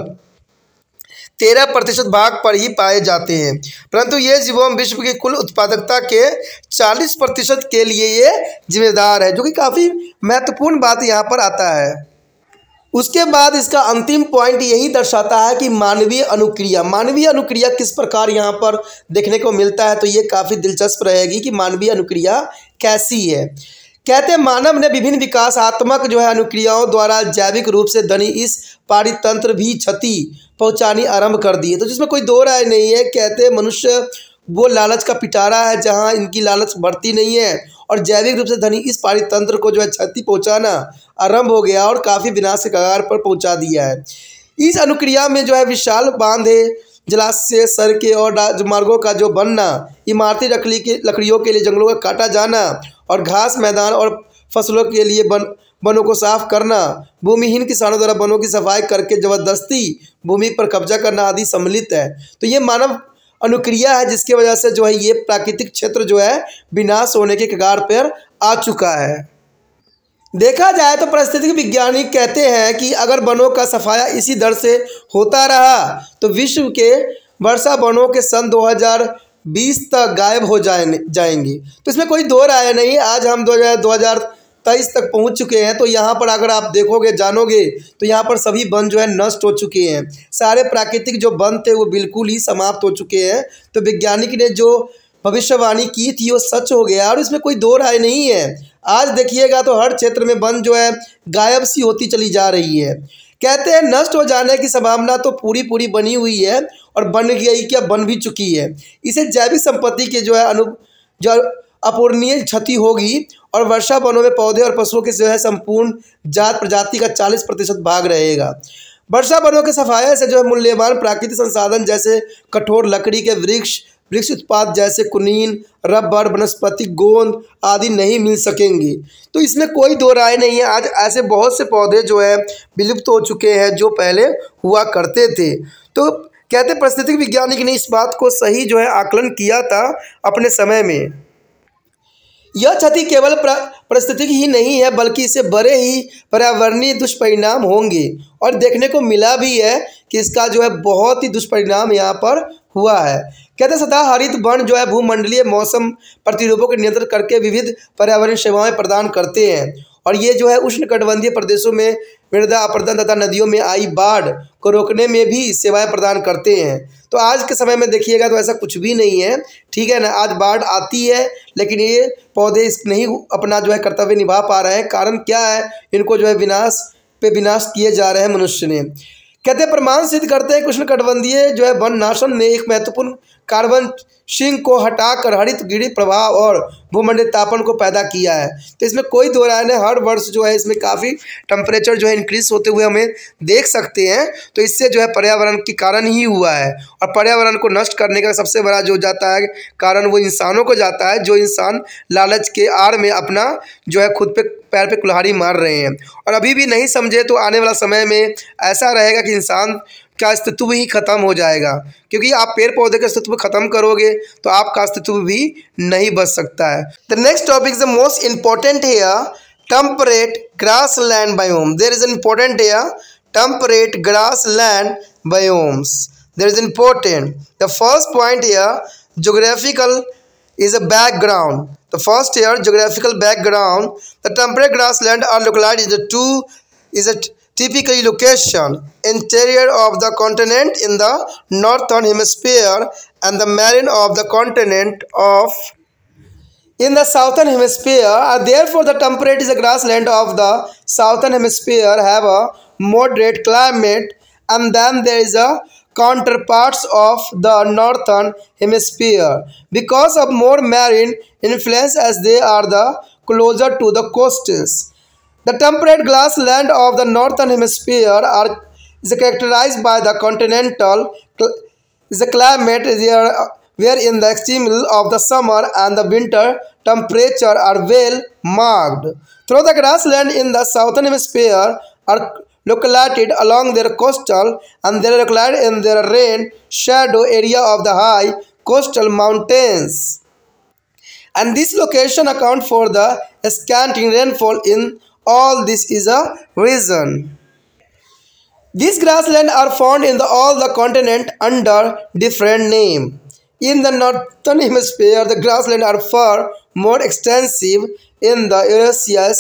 तेरह प्रतिशत भाग पर ही पाए जाते हैं। परंतु ये जीवोम विश्व की कुल उत्पादकता के चालीस प्रतिशत के लिए ये जिम्मेदार है, जो कि काफ़ी महत्वपूर्ण बात यहाँ पर आता है। उसके बाद इसका अंतिम पॉइंट यही दर्शाता है कि मानवीय अनुक्रिया मानवीय अनुक्रिया किस प्रकार यहाँ पर देखने को मिलता है तो ये काफ़ी दिलचस्प रहेगी कि मानवीय अनुक्रिया कैसी है। कहते हैं, मानव ने विभिन्न विकासात्मक जो है अनुक्रियाओं द्वारा जैविक रूप से धनी इस पारितंत्र भी क्षति पहुंचानी आरंभ कर दी है। तो जिसमें कोई दो राय नहीं है, कहते मनुष्य वो लालच का पिटारा है जहाँ इनकी लालच बढ़ती नहीं है और जैविक रूप से धनी इस पारितंत्र को जो है क्षति पहुँचाना आरंभ हो गया और काफ़ी विनाश के कगार पर पहुँचा दिया है। इस अनुक्रिया में जो है विशाल बांधे जलाशय सड़कें और राजमार्गों का जो बनना, इमारती लकड़ी के लकड़ियों के लिए, जंगलों का काटा जाना और घास मैदान और फ़सलों के लिए बन वनों को साफ़ करना, भूमिहीन किसानों द्वारा वनों की सफ़ाई करके ज़बरदस्ती, भूमि पर कब्जा करना आदि सम्मिलित है। तो ये मानव अनुक्रिया है, जिसकी वजह से जो है ये प्राकृतिक क्षेत्र जो है विनाश होने के कगार पर आ चुका है। देखा जाए तो परिस्थितिक वैज्ञानिक कहते हैं कि अगर वनों का सफाया इसी दर से होता रहा तो विश्व के वर्षा वनों के सन 2020 तक गायब हो जाए जाएँगी। तो इसमें कोई दो राय नहीं, आज हम दो हज़ार तेईस तक पहुँच चुके हैं तो यहाँ पर अगर आप देखोगे, जानोगे तो यहाँ पर सभी वन जो है नष्ट हो चुके हैं। सारे प्राकृतिक जो वन थे, वो बिल्कुल ही समाप्त हो चुके हैं। तो वैज्ञानिक ने जो भविष्यवाणी की थी, वो सच हो गया, और इसमें कोई दो राय नहीं है। आज देखिएगा तो हर क्षेत्र में वन जो है, गायब सी होती चली जा रही है। कहते हैं, नष्ट हो जाने की संभावना तो पूरी पूरी बनी हुई है, और बन गई क्या, बन भी चुकी है। इसे जैविक संपत्ति के जो है अनु, जो अपूर्णीय क्षति होगी और वर्षा वनों में पौधे और पशुओं के जो है संपूर्ण जात प्रजाति का चालीस प्रतिशत भाग रहेगा। वर्षा वनों के सफाया से जो है मूल्यवान प्राकृतिक संसाधन जैसे कठोर लकड़ी के वृक्ष वृक्ष उत्पाद जैसे कुनीन रबर, वनस्पति, गोंद आदि नहीं मिल सकेंगे। तो इसमें कोई दो राय नहीं है। आज ऐसे बहुत से पौधे जो है विलुप्त हो चुके हैं जो पहले हुआ करते थे। तो कहते परिस्थितिक वैज्ञानिक ने इस बात को सही जो है आकलन किया था अपने समय में। यह क्षति केवल परिस्थितिक ही नहीं है, बल्कि इससे बड़े ही पर्यावरणीय दुष्परिणाम होंगे। और देखने को मिला भी है कि इसका जो है बहुत ही दुष्परिणाम यहाँ पर हुआ है। कहते सदा हरित वन जो है भूमंडलीय मौसम प्रतिरूपों के नियंत्रण करके विविध पर्यावरण सेवाएँ प्रदान करते हैं। और ये जो है उष्ण कटबंधीय प्रदेशों में मृदा अपर्दन तथा नदियों में आई बाढ़ को रोकने में भी सेवाएँ प्रदान करते हैं। तो आज के समय में देखिएगा तो ऐसा कुछ भी नहीं है। ठीक है ना? आज बाढ़ आती है, लेकिन ये पौधे इस नहीं अपना जो है कर्तव्य निभा पा रहे हैं। कारण क्या है? इनको जो है विनाश पे विनाश किए जा रहे हैं मनुष्य ने। कहते प्रमाण सिद्ध करते हैं कृष्ण कटबंधीय जो है वन नाशन ने एक महत्वपूर्ण कार्बन सिंह को हटाकर हरित गिरी प्रभाव और भूमंडलीय तापन को पैदा किया है। तो इसमें कोई दो राय नहीं हर वर्ष जो है इसमें काफ़ी टेम्परेचर जो है इंक्रीज होते हुए हमें देख सकते हैं। तो इससे जो है पर्यावरण के कारण ही हुआ है और पर्यावरण को नष्ट करने का सबसे बड़ा जो जाता है कारण वो इंसानों को जाता है, जो इंसान लालच के आड़ में अपना जो है खुद पे पैर पे कुल्हाड़ी मार रहे हैं। और अभी भी नहीं समझे तो आने वाला समय में ऐसा रहेगा कि इंसान का अस्तित्व ही खत्म हो जाएगा। क्योंकि आप पेड़ पौधे का अस्तित्व खत्म करोगे तो आपका अस्तित्व भी नहीं बच सकता है। The next topic is the most important here temperate grassland biome there is important here temperate grassland biomes there is important the first point here geographical a background. The first here, geographical background. The temperate grassland are localized in the two is a typically location interior of the continent in the northern hemisphere and the marine of the continent of in the southern hemisphere. And therefore the temperate is a grassland of the southern hemisphere have a moderate climate and then there is a counterparts of the northern hemisphere. Because of more marine influence as they are the closer to the coasts the temperate grassland of the northern hemisphere are is characterized by the continental is a climate where, where in the extreme of the summer and the winter temperature are well marked. Through the grassland in the southern hemisphere are located along their coastal and they are located in their rain shadow area of the high coastal mountains. And this location account for the scanty rainfall in all this is a reason. These grasslands are found in the, all the continent under different name. In the northern hemisphere, the grasslands are far more extensive in the Eurasias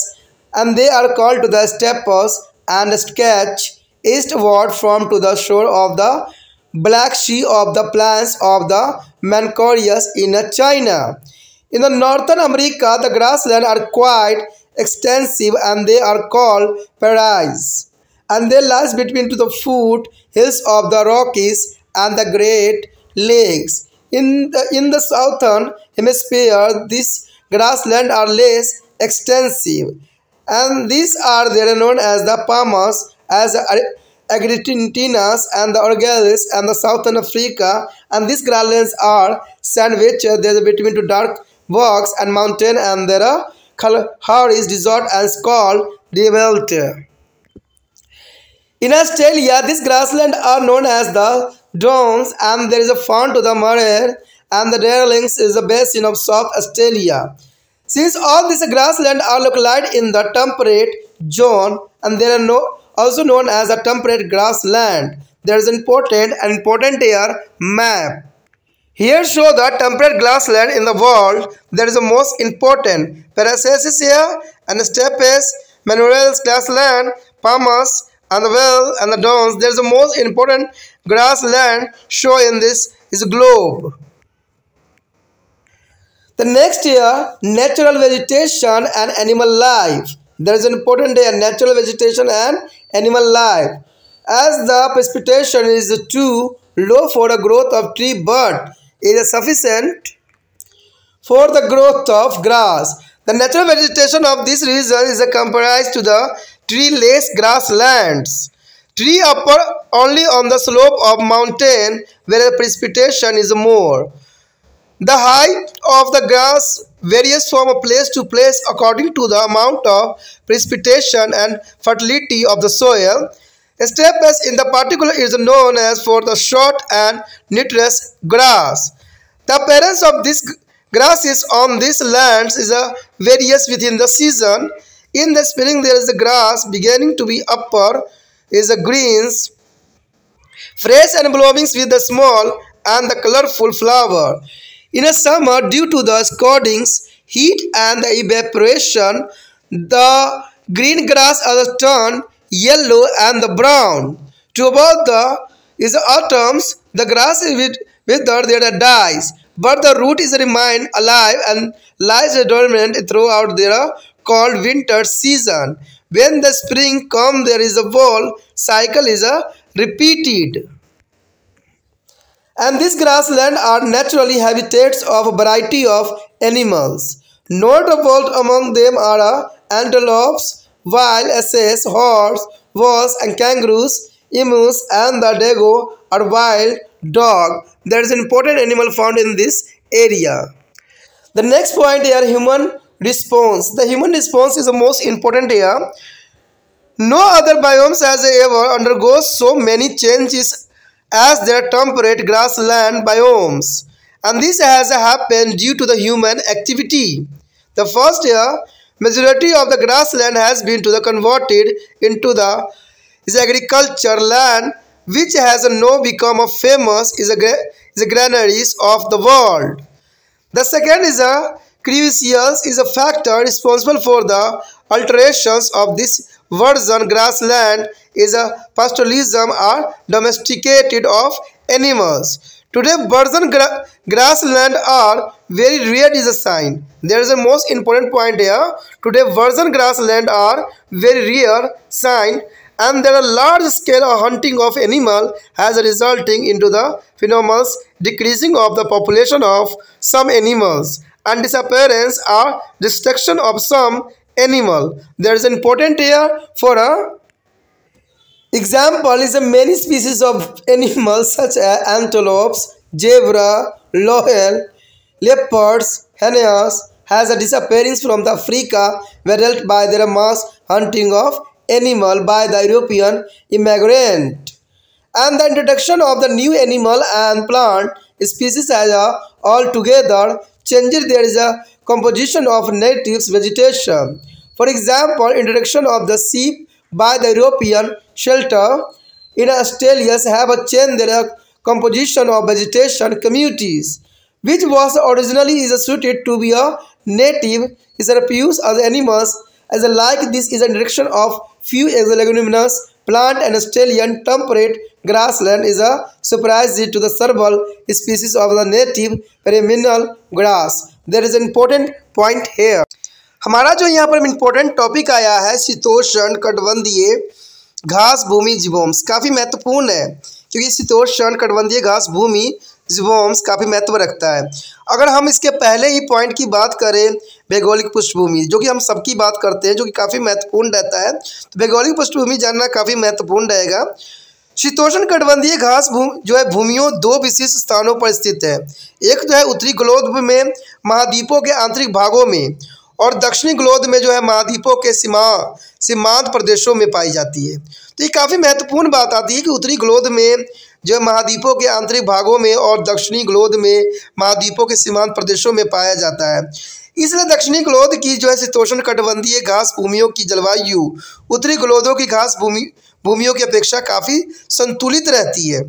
and they are called to the steppes and sketch eastward from to the shore of the Black Sea of the plains of the Mancorius in China. In the Northern America, the grasslands are quite extensive and they are called prairies. And they lie between to the foot hills of the Rockies and the Great Lakes. In the, in the southern hemisphere, these grasslands are less extensive. And these are they are known as the Palmas, as the Argentinas and the Orgales and the Southern Africa. And these grasslands are sandwiched there between two dark rocks and mountain and there are Harris Resort and called Develt. In Australia, these grasslands are known as the Downs and there is a font to the Murray and the Darlings is the basin of South Australia. Since all these grasslands are located in the temperate zone and they are no, also known as a temperate grassland, there is an important and important here map. Here show the temperate grassland in the world that is the most important. Paracelsea here and steppes, Manuel's grassland, Palmas, and the well and the downs. There is the most important grassland show in this is globe. The next year, natural vegetation and animal life. There is an important here, natural vegetation and animal life. As the precipitation is too low for the growth of tree but is sufficient for the growth of grass. The natural vegetation of this region is comprised to the tree-less grasslands. Tree upper only on the slope of mountain where the precipitation is more. The height of the grass varies from place to place according to the amount of precipitation and fertility of the soil. Steppes in the particular is known as for the short and nutritious grass. The appearance of these grasses on these lands is a various within the season. In the spring there is a grass beginning to be upper is a greens, fresh and blooming with the small and the colorful flower. In a summer, due to the scalding heat and the evaporation, the green grass are turned yellow and the brown. To about the is the autumns, the grass is with, withered, there dies, but the root is remain alive and lies dormant throughout their called winter season. When the spring comes, there is a whole cycle is a repeated. And this grassland are naturally habitats of a variety of animals. Notable among them are uh, antelopes, wild asses, horse, wolves and kangaroos, emus and the dago are wild dog. That is an important animal found in this area. The next point here human response. The human response is the most important here. No other biomes has ever undergone so many changes as their temperate grassland biomes. And this has happened due to the human activity. The first year, majority of the grassland has been to the converted into the is agriculture land which has now become a famous is a, is a granaries of the world. The second is a Cretaceous is a factor responsible for the alterations of this virgin grassland is a pastoralism or domesticated of animals. Today, virgin gra grassland are very rare is a sign. There is a most important point here. Today, virgin grassland are very rare sign and there are large scale hunting of animal has resulting into the phenomenal decreasing of the population of some animals and disappearance or destruction of some animal. There is an important here for a example is a many species of animals such as antelopes, zebra, loel, leopards, hyenas has a disappearance from the Africa dealt by their mass hunting of animal by the European immigrant. And the introduction of the new animal and plant species as a altogether is a composition of native vegetation. For example, introduction of the sheep by the European shelter in Australia have a change their composition of vegetation communities, which was originally is suited to be a native is refuse as animals as like this is a direction of few leguminous plant and Australian temperate grassland is a surprise to the several species of the native perennial grass. There is an important point here. हमारा जो यहाँ पर इम्पोर्टेंट टॉपिक आया है शीतोषण कटबंधीय घास भूमि जीवोम्स काफ़ी महत्वपूर्ण है क्योंकि शीतोषण कटबंधीय घास भूमि जीवोम्स काफ़ी महत्व रखता है। अगर हम इसके पहले ही पॉइंट की बात करें, भौगोलिक पृष्ठभूमि, जो कि हम सबकी बात करते हैं, जो कि काफ़ी महत्वपूर्ण रहता है तो भौगोलिक पृष्ठभूमि जानना काफ़ी महत्वपूर्ण रहेगा। शीतोषण कटबंधीय घास भूमि जो है भूमियों दो विशिष्ट स्थानों पर स्थित है। एक जो है उत्तरी ग्लोब में, महाद्वीपों के आंतरिक भागों में, और दक्षिणी ग्लोब में जो है महाद्वीपों के सीमा, सीमांत प्रदेशों में पाई जाती है। तो ये काफ़ी महत्वपूर्ण बात आती है कि उत्तरी ग्लोब में जो महाद्वीपों के आंतरिक भागों में और दक्षिणी ग्लोद में, महाद्वीपों के सीमांत प्रदेशों में पाया जाता है। इसलिए दक्षिणी ग्लोद की जो है शीतोषण कटबंधीय घास भूमियों की जलवायु, उत्तरी ग्लोदों की घास भूमि, भूमियों की अपेक्षा काफ़ी संतुलित रहती है।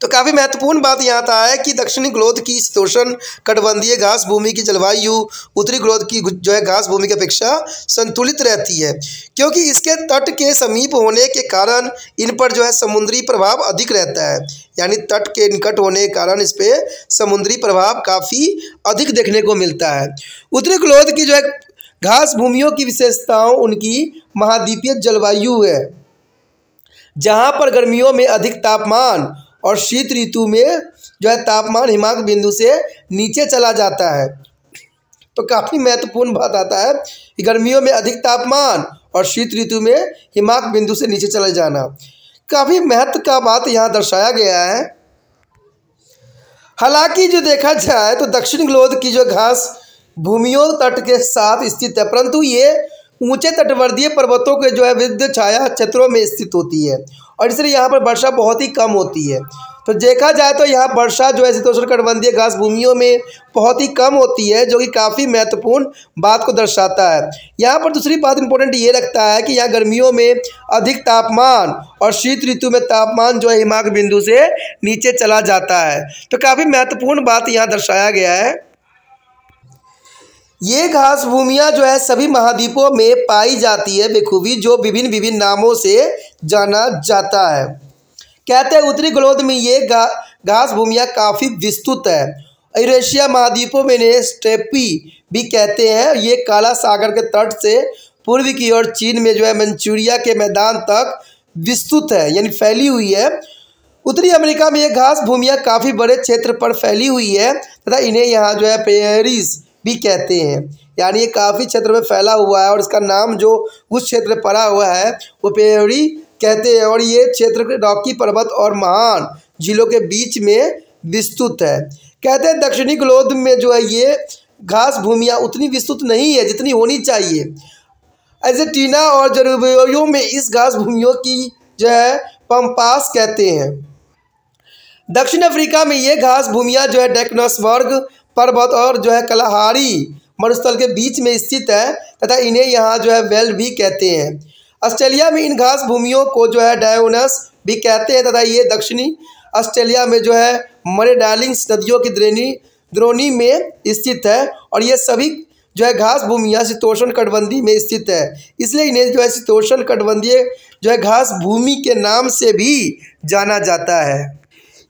तो काफ़ी महत्वपूर्ण बात यहाँ आता है कि दक्षिणी ग्लोद की शीतोषण कटबंधीय घास भूमि की जलवायु, उत्तरी ग्लोद की जो है घास भूमि की अपेक्षा संतुलित रहती है। क्योंकि इसके तट के समीप होने के कारण इन पर जो है समुद्री प्रभाव अधिक रहता है। यानी तट के निकट होने के कारण इस पर समुद्री प्रभाव काफ़ी अधिक देखने को मिलता है। उत्तरी ग्लोद की जो है घास भूमियों की विशेषताओं, उनकी महाद्वीपीय जलवायु है, जहाँ पर गर्मियों में अधिक तापमान और शीत ऋतु में जो है तापमान हिमांक बिंदु से नीचे चला जाता है। तो काफ़ी महत्वपूर्ण बात आता है कि गर्मियों में अधिक तापमान और शीत ऋतु में हिमांक बिंदु से नीचे चले जाना। काफ़ी महत्व का बात यहाँ दर्शाया गया है। हालाँकि जो देखा जाए तो दक्षिण ग्लोद की जो घास भूमियों तट के साथ स्थित है, परंतु ये ऊँचे तटवर्धीय पर्वतों के जो है विद्य छाया क्षेत्रों में स्थित होती है। और इसलिए यहाँ पर वर्षा बहुत ही कम होती है। तो देखा जाए तो यहाँ वर्षा जो है शीतोष्ण कटबंधीय घास भूमियों में बहुत ही कम होती है, जो कि काफ़ी महत्वपूर्ण बात को दर्शाता है। यहाँ पर दूसरी बात इंपॉर्टेंट ये लगता है कि यहाँ गर्मियों में अधिक तापमान और शीत ऋतु में तापमान जो है हिमाक बिंदु से नीचे चला जाता है। तो काफ़ी महत्वपूर्ण बात यहाँ दर्शाया गया है। ये घास भूमियाँ जो है सभी महाद्वीपों में पाई जाती है बेखूबी, जो विभिन्न विभिन्न नामों से जाना जाता है। कहते हैं, उत्तरी गोलोद में ये घास भूमिया काफ़ी विस्तृत है। यूरेशिया महाद्वीपों में इन्हें स्टेपी भी कहते हैं। ये काला सागर के तट से पूर्व की ओर चीन में जो है, मंचूरिया के मैदान तक विस्तृत है, यानी फैली हुई है। उत्तरी अमेरिका में ये घास भूमिया काफ़ी बड़े क्षेत्र पर फैली हुई है तथा इन्हें यहाँ जो है, पेरिस भी कहते हैं। यानी ये काफ़ी क्षेत्र में फैला हुआ है और इसका नाम जो उस क्षेत्र में पड़ा हुआ है, वो पेरी कहते हैं, और ये क्षेत्र रॉकी पर्वत और महान झीलों के बीच में विस्तृत है। कहते हैं, दक्षिणी ग्लोद में जो है, ये घास भूमियाँ उतनी विस्तृत नहीं है जितनी होनी चाहिए। अर्जेंटीना और जरूबियों में इस घास भूमियों की जो है पम्पास कहते हैं। दक्षिण अफ्रीका में ये घास भूमियाँ जो है, डेकनसवर्ग पर्वत और जो है, कलाहारी मरुस्थल के बीच में स्थित है, तथा इन्हें यहाँ जो है वेल भी कहते हैं। ऑस्ट्रेलिया में इन घास भूमियों को जो है डायोनस भी कहते हैं तथा ये दक्षिणी ऑस्ट्रेलिया में जो है मरे डार्लिंग्स नदियों की द्रोणी द्रोणी में स्थित है और ये सभी जो है घास भूमियाँ शीतोषण कटबंदी में स्थित है। इसलिए इन्हें जो है शीतोषण कटबंधीय जो है घास भूमि के नाम से भी जाना जाता है।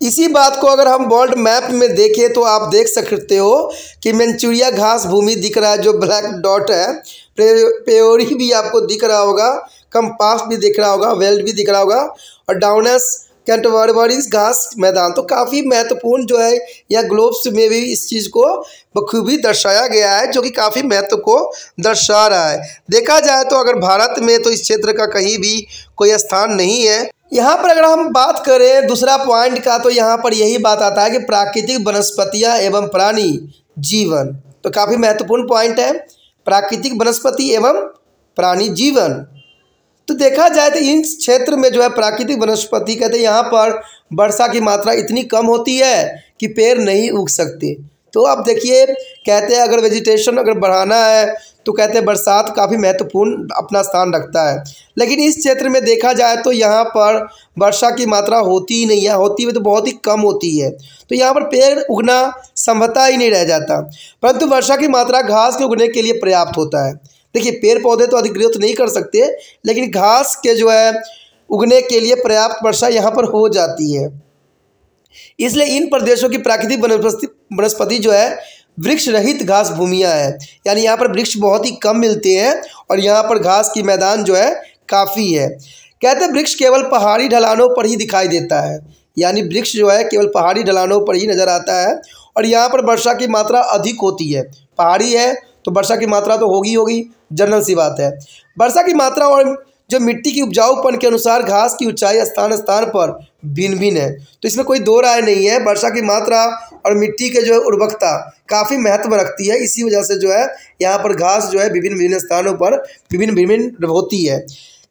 इसी बात को अगर हम वर्ल्ड मैप में देखें तो आप देख सकते हो कि मंचूरिया घास भूमि दिख रहा है, जो ब्लैक डॉट है। पेयोरी भी आपको दिख रहा होगा। कंपास भी दिख रहा होगा, वेल्ड भी दिख रहा होगा। और डाउनस कैंटवरबरीज घास मैदान तो काफ़ी महत्वपूर्ण जो है या ग्लोब्स में भी इस चीज़ को बखूबी दर्शाया गया है, जो कि काफ़ी महत्व को दर्शा रहा है। देखा जाए तो अगर भारत में तो इस क्षेत्र का कहीं भी कोई स्थान नहीं है। यहाँ पर अगर हम बात करें दूसरा पॉइंट का तो यहाँ पर यही बात आता है कि प्राकृतिक वनस्पतियाँ एवं प्राणी जीवन तो काफ़ी महत्वपूर्ण पॉइंट है। प्राकृतिक वनस्पति एवं प्राणी जीवन। तो देखा जाए तो इन क्षेत्र में जो है प्राकृतिक वनस्पति कहते हैं, यहाँ पर वर्षा की मात्रा इतनी कम होती है कि पेड़ नहीं उग सकते। तो अब देखिए, कहते हैं अगर वेजिटेशन अगर बढ़ाना है तो कहते हैं बरसात काफ़ी महत्वपूर्ण अपना स्थान रखता है। लेकिन इस क्षेत्र में देखा जाए तो यहाँ पर वर्षा की मात्रा होती ही नहीं है, होती हुई तो बहुत ही कम होती है। तो यहाँ पर पेड़ उगना संभवता ही नहीं रह जाता, परंतु वर्षा की मात्रा घास के उगने के लिए पर्याप्त होता है। देखिए पेड़ पौधे तो अधिक ग्रोथ नहीं कर सकते, लेकिन घास के जो है, उगने के लिए पर्याप्त वर्षा यहाँ पर हो जाती है। इसलिए इन प्रदेशों की प्राकृतिक वनस्पति जो है वृक्ष रहित घास भूमियाँ हैं। यानी यहाँ पर वृक्ष बहुत ही कम मिलते हैं और यहाँ पर घास की मैदान जो है, काफ़ी है। कहते हैं, वृक्ष केवल पहाड़ी ढलानों पर ही दिखाई देता है। यानी वृक्ष जो है, केवल पहाड़ी ढलानों पर ही नज़र आता है और यहाँ पर वर्षा की मात्रा अधिक होती है। पहाड़ी है तो वर्षा की मात्रा तो होगी होगी जनरल सी बात है। वर्षा की मात्रा और जो मिट्टी की उपजाऊपन के अनुसार घास की ऊंचाई स्थान स्थान पर भिन्न भिन्न है। तो इसमें कोई दो राय नहीं है। वर्षा की मात्रा और मिट्टी के जो है उर्वरकता काफ़ी महत्व रखती है। इसी वजह से जो है, यहाँ पर घास जो है विभिन्न विभिन्न स्थानों पर विभिन्न विभिन्न होती है।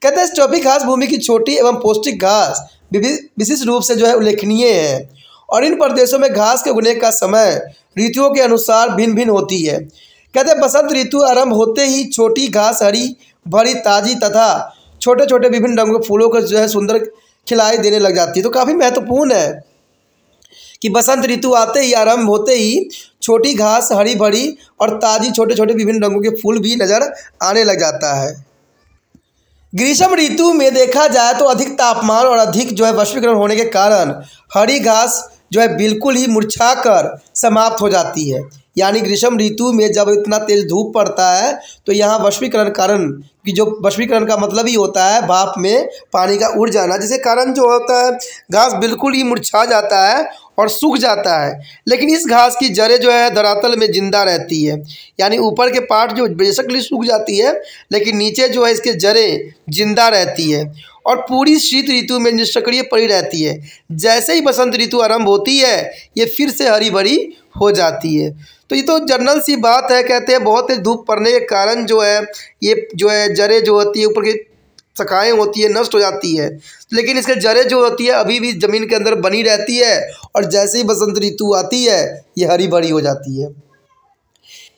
कहते हैं स्टॉपिक घास भूमि की छोटी एवं पौष्टिक घास विशिष्ट रूप से जो है उल्लेखनीय है। और इन प्रदेशों में घास के उगने का समय ऋतुओं के अनुसार भिन्न भिन्न होती है। कहते, बसंत ऋतु आरंभ होते ही छोटी घास, हरी भरी ताज़ी तथा छोटे छोटे विभिन्न रंगों के फूलों को जो है सुंदर खिलाई देने लग जाती है। तो काफ़ी महत्वपूर्ण है कि बसंत ऋतु आते ही, आरंभ होते ही छोटी घास, हरी भरी और ताज़ी छोटे छोटे विभिन्न रंगों के फूल भी नज़र आने लग जाता है। ग्रीष्म ऋतु में देखा जाए तो अधिक तापमान और अधिक जो है वश्वीकरण होने के कारण हरी घास जो है बिल्कुल ही मुरछा कर समाप्त हो जाती है। यानी ग्रीष्म ऋतु में जब इतना तेज धूप पड़ता है तो यहाँ वश्वीकरण कारण कि जो वश्वीकरण का मतलब ही होता है, भाप में पानी का उड़ जाना। जिसके कारण जो होता है, घास बिल्कुल ही मुरझा जाता है और सूख जाता है। लेकिन इस घास की जड़ें जो है, धरातल में ज़िंदा रहती है। यानी ऊपर के पार्ट जो बेसिकली सूख जाती है, लेकिन नीचे जो है, इसके जड़ें ज़िंदा रहती है। और पूरी शीत ऋतु में निष्क्रिय पड़ी रहती है। जैसे ही बसंत ऋतु आरंभ होती है, ये फिर से हरी भरी हो जाती है। तो ये तो जनरल सी बात है, कहते हैं बहुत तेज धूप पड़ने के कारण जो है, ये जो है जड़ें जो होती है, ऊपर की शाखाएँ होती है, नष्ट हो जाती है। लेकिन इसके जड़ें जो होती है, अभी भी ज़मीन के अंदर बनी रहती है, और जैसे ही बसंत ऋतु आती है, ये हरी भरी हो जाती है।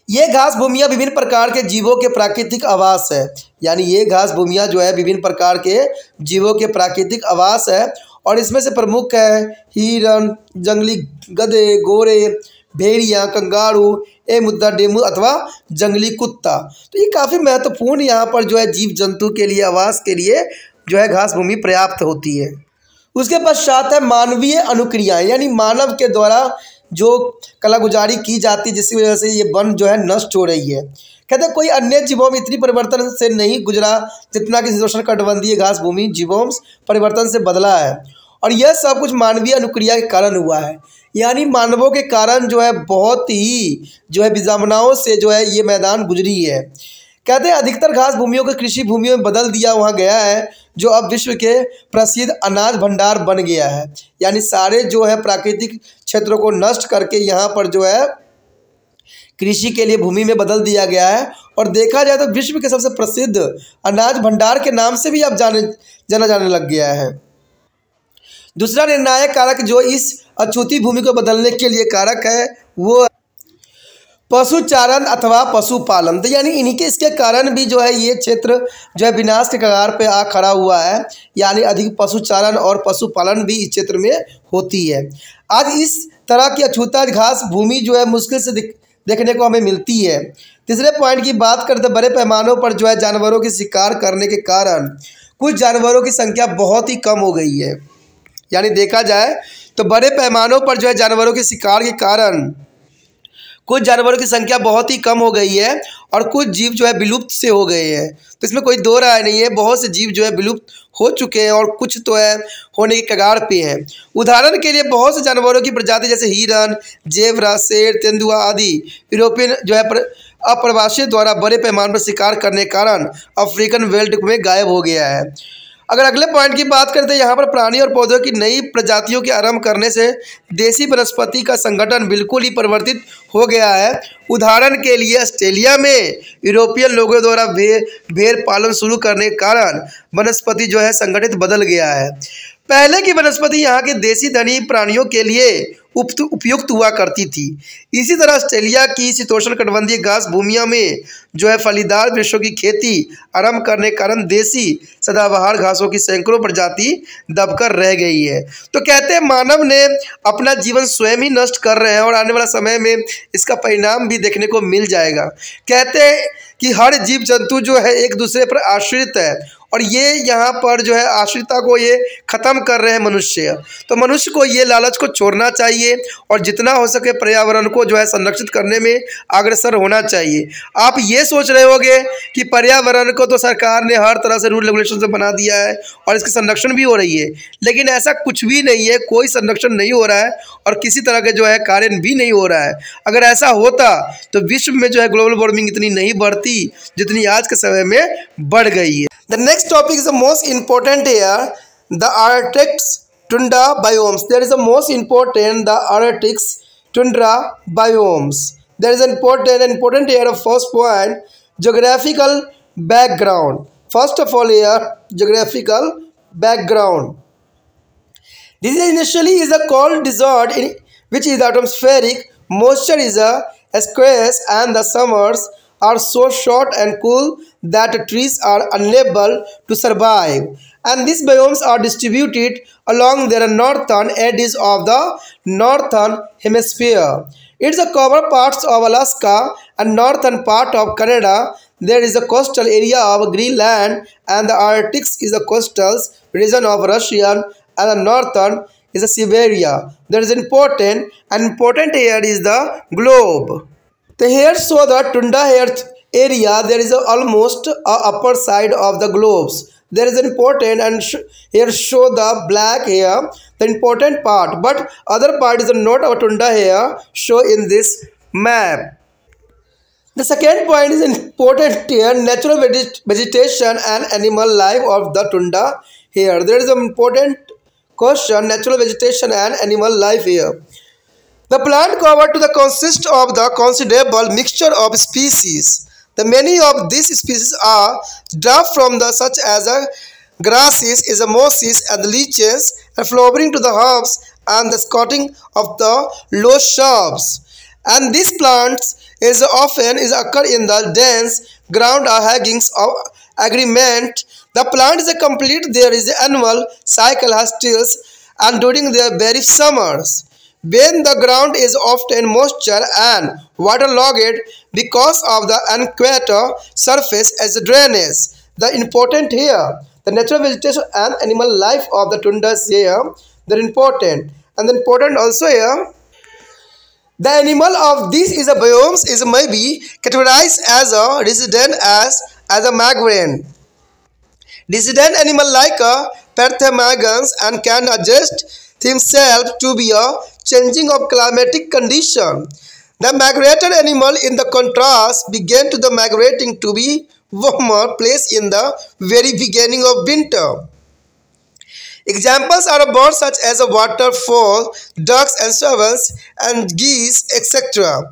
ये घास भूमियाँ विभिन्न प्रकार के जीवों के प्राकृतिक आवास है। यानी ये घास भूमियाँ जो है, विभिन्न प्रकार के जीवों के प्राकृतिक आवास है। और इसमें से प्रमुख है, हिरण, जंगली गधे गोरे भेड़िया, कंगारू, ए मुद्दा डेमू अथवा जंगली कुत्ता। तो ये काफ़ी महत्वपूर्ण यहाँ पर जो है जीव जंतु के लिए, आवास के लिए जो है घास भूमि पर्याप्त होती है। उसके पश्चात है मानवीय अनुक्रियाएँ, यानी मानव के द्वारा जो कला गुजारी की जाती है, जिसकी वजह से ये वन जो है नष्ट हो रही है। कहते कोई अन्य जीवों में इतनी परिवर्तन से नहीं गुजरा जितना कि शीतोष्ण कटबंधीय घास भूमि जीवों परिवर्तन से बदला है। और यह सब कुछ मानवीय अनुक्रिया के कारण हुआ है। यानी मानवों के कारण जो है बहुत ही जो है विजामनाओं से जो है ये मैदान गुजरी है। कहते हैं, अधिकतर घास भूमियों को कृषि भूमियों में बदल दिया वहाँ गया है, जो अब विश्व के प्रसिद्ध अनाज भंडार बन गया है। यानी सारे जो है प्राकृतिक क्षेत्रों को नष्ट करके यहाँ पर जो है कृषि के लिए भूमि में बदल दिया गया है। और देखा जाए तो विश्व के सबसे प्रसिद्ध अनाज भंडार के नाम से भी अब जाने, जाना जाने लग गया है। दूसरा निर्णायक कारक जो इस अछूती भूमि को बदलने के लिए कारक है वो पशुचारण अथवा पशुपालन। तो यानी इन्हीं के इसके कारण भी जो है ये क्षेत्र जो है विनाश के कगार पे आ खड़ा हुआ है। यानी अधिक पशुचारण और पशुपालन भी इस क्षेत्र में होती है। आज इस तरह की अछूता घास भूमि जो है मुश्किल से दिख, देखने को हमें मिलती है। तीसरे पॉइंट की बात करते बड़े पैमानों पर जो है जानवरों की शिकार करने के कारण कुछ जानवरों की संख्या बहुत ही कम हो गई है। यानी देखा जाए तो बड़े पैमानों पर जो है जानवरों के शिकार के कारण कुछ जानवरों की संख्या बहुत ही कम हो गई है और कुछ जीव जो है विलुप्त से हो गए हैं। तो इसमें कोई दो राय नहीं है, बहुत से जीव जो है विलुप्त हो चुके हैं और कुछ तो है होने के कगार पे हैं। उदाहरण के लिए बहुत से जानवरों की प्रजाति जैसे हिरन जेवरा, शेर, तेंदुआ आदि यूरोपियन जो है अप्रवासियों द्वारा बड़े पैमाने पर शिकार करने के कारण अफ्रीकन वेल्ट में गायब हो गया है। अगर अगले पॉइंट की बात करें तो यहाँ पर प्राणी और पौधों की नई प्रजातियों के आरंभ करने से देसी वनस्पति का संगठन बिल्कुल ही परिवर्तित हो गया है। उदाहरण के लिए ऑस्ट्रेलिया में यूरोपियन लोगों द्वारा भे, भेड़ पालन शुरू करने के कारण वनस्पति जो है संगठित बदल गया है। पहले की वनस्पति यहाँ के देसी धनी प्राणियों के लिए उपयुक्त हुआ करती थी। इसी तरह ऑस्ट्रेलिया की शीतोषण कटबंधीय घास भूमिया में जो है फलीदार वृक्षों की खेती आरंभ करने के कारण देसी सदाबहार घासों की सैकड़ों प्रजाति दबकर रह गई है। तो कहते हैं मानव ने अपना जीवन स्वयं ही नष्ट कर रहे हैं और आने वाला समय में इसका परिणाम भी देखने को मिल जाएगा। कहते हैं कि हर जीव जंतु जो है एक दूसरे पर आश्रित है और ये यहाँ पर जो है आश्रिता को ये ख़त्म कर रहे हैं मनुष्य। तो मनुष्य को ये लालच को छोड़ना चाहिए और जितना हो सके पर्यावरण को जो है संरक्षित करने में अग्रसर होना चाहिए। आप ये सोच रहे होगे कि पर्यावरण को तो सरकार ने हर तरह से रूल रेगुलेशन से बना दिया है और इसकी संरक्षण भी हो रही है, लेकिन ऐसा कुछ भी नहीं है, कोई संरक्षण नहीं हो रहा है और किसी तरह के जो है कार्य भी नहीं हो रहा है। अगर ऐसा होता तो विश्व में जो है ग्लोबल वार्मिंग इतनी नहीं बढ़ती जितनी आज के समय में बढ़ गई है। The next topic is the most important here, the arctic tundra biomes. There is the most important, the arctic tundra biomes. There is an important, important here, first point, geographical background. First of all here, geographical background. This initially is a cold desert in, which is atmospheric, moisture is a scarce and the summers are so short and cool that trees are unable to survive and these biomes are distributed along the northern edges of the northern hemisphere. It's the cover parts of Alaska and northern part of Canada. There is a coastal area of Greenland and the Arctic is the coastal region of Russia and the northern is the Siberia. There is important and important here is the globe. The here show the tundra here area there is a almost a upper side of the globes. There is an important and sh here show the black here the important part. But other part is not tundra here show in this map. The second point is important here natural vegetation and animal life of the tundra here. There is an important question natural vegetation and animal life here. The plant cover to the consist of the considerable mixture of species the many of these species are derived from the such as a grasses, is a mosses and leeches and flowering to the herbs and the scotting of the low shrubs. And these plants is often is occur in the dense ground or hangings of agreement. The plant is a complete there is an annual cycle has stills and during their very summers. When the ground is often moisture and waterlogged because of the unequator surface as drainage. The important here, the natural vegetation and animal life of the tundras here, they're important. And the important also here, the animal of these is a biomes is maybe categorized as a resident as as a migrant. Resident animal like a Perthemagans and can adjust himself to be a changing of climatic condition. The migrated animal in the contrast began to the migrating to be warmer place in the very beginning of winter. Examples are birds such as a waterfowl, ducks and swans and geese, etc.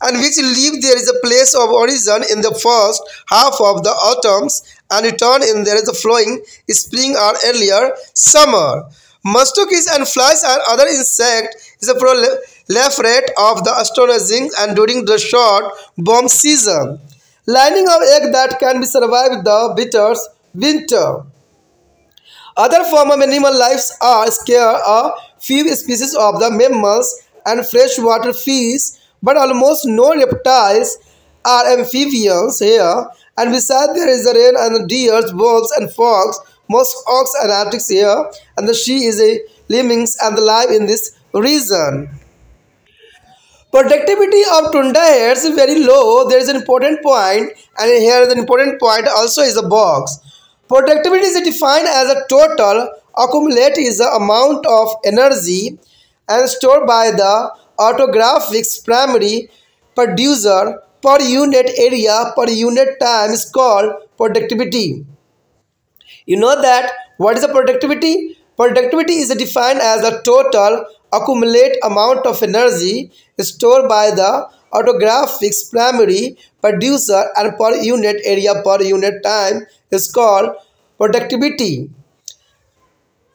and which live there is a place of origin in the first half of the autumns and return in there is a flowing spring or earlier summer. Mosquitoes and flies and other insects is a proliferate of the astonishing and during the short bomb season. Lining of egg that can be survived the bitter winter. Other form of animal lives are scare a few species of the mammals and freshwater fish, but almost no reptiles are amphibians here. And beside there is the rain and deers, wolves and fox, most ox and arctics here, and the she is a lemmings and the live in this region. Productivity of tundra hares is very low. There is an important point, and here the important point also is a box. Productivity is defined as a total accumulate is the amount of energy and stored by the autographics primary producer per unit area per unit time is called productivity. You know that what is the productivity? Productivity is defined as the total accumulate amount of energy stored by the autographics primary producer and per unit area per unit time is called productivity.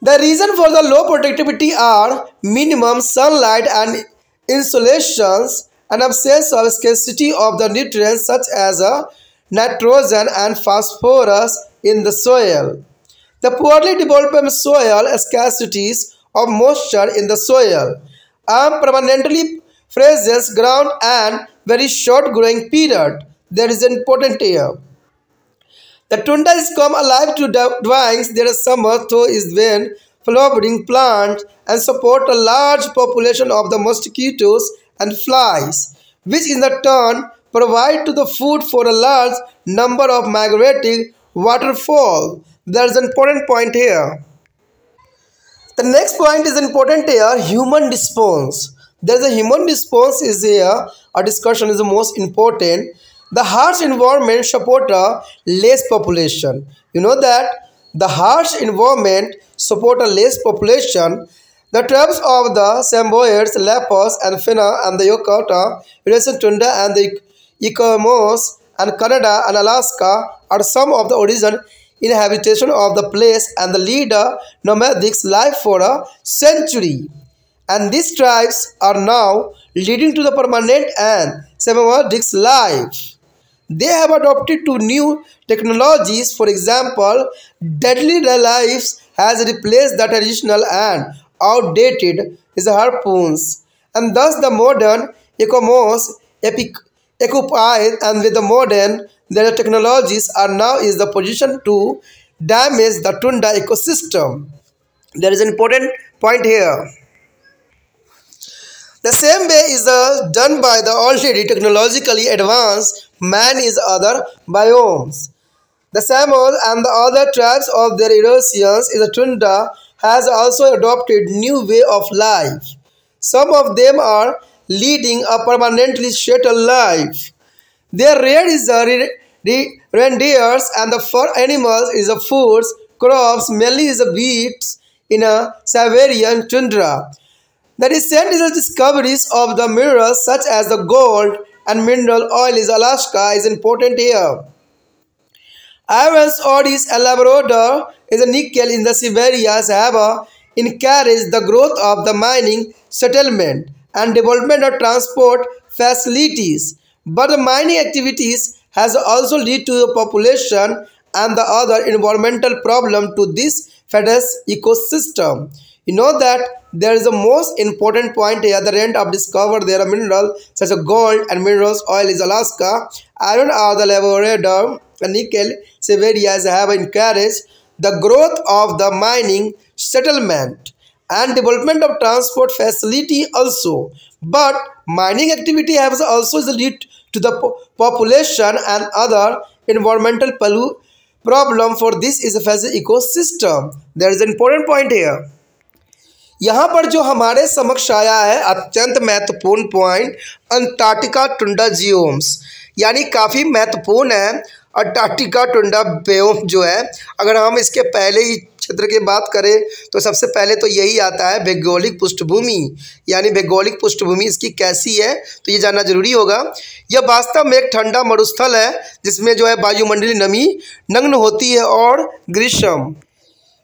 The reason for the low productivity are minimum sunlight and insolations and absence of scarcity of the nutrients such as uh, nitrogen and phosphorus in the soil. The poorly developed soil scarcities of moisture in the soil and permanently freezes ground and very short growing period. There is an important here. The tundra is come alive to dwellings there is summer though is when flowering plants and support a large population of the mosquitoes and flies, which in the turn provide to the food for a large number of migrating waterfowl. There is an important point here. The next point is important here, human response. There is a human response is here, a discussion is the most important. The harsh environment support a less population. You know that the harsh environment support a less population. The tribes of the Samboids, Lepers, and Fena and the Yokota, Eurasian Tundra and the Eskimos and Canada and Alaska are some of the origin inhabitation of the place and the leader nomadic life for a century. And these tribes are now leading to the permanent and semi- nomadic life. They have adopted to new technologies. For example, deadly lives has replaced the traditional and outdated harpoons. And thus the modern Eskimos epic occupied and with the modern their technologies are now is the position to damage the tundra ecosystem. There is an important point here. The same way is uh, done by the already technologically advanced man is other biomes. The Samoan and the other tribes of their Eurasians in the tundra has also adopted new way of life. Some of them are leading a permanently settled life. Their rear is the re reindeers and the fur animals is the foods, crops, mainly is the wheat in a Siberian tundra. The recent discoveries of the minerals such as the gold and mineral oil in Alaska is important here. Iron's Odis and Labrador is a nickel in the Siberia have encouraged the growth of the mining settlement and development of transport facilities. But the mining activities has also led to the population and the other environmental problem to this fetus ecosystem. You know that there is a most important point here. The end of discovered there are minerals such as gold and minerals. Oil is Alaska. Iron are the Labrador and nickel. Siberias have encouraged the growth of the mining settlement and development of transport facility also. But mining activity has also lead to the population and other environmental problem for this is a ecosystem. There is an important point here. यहाँ पर जो हमारे समक्ष आया है अत्यंत महत्वपूर्ण पॉइंट अंटार्कटिका टुंडा जियोम्स यानी काफ़ी महत्वपूर्ण है अंटार्कटिका टुंडा बेओम जो है, अगर हम इसके पहले ही क्षेत्र की बात करें तो सबसे पहले तो यही आता है भौगोलिक पृष्ठभूमि। यानी भौगोलिक पृष्ठभूमि इसकी कैसी है तो ये जानना ज़रूरी होगा। यह वास्तव में एक ठंडा मरुस्थल है, जिसमें जो है वायुमंडलीय नमी नग्न होती है और ग्रीष्म।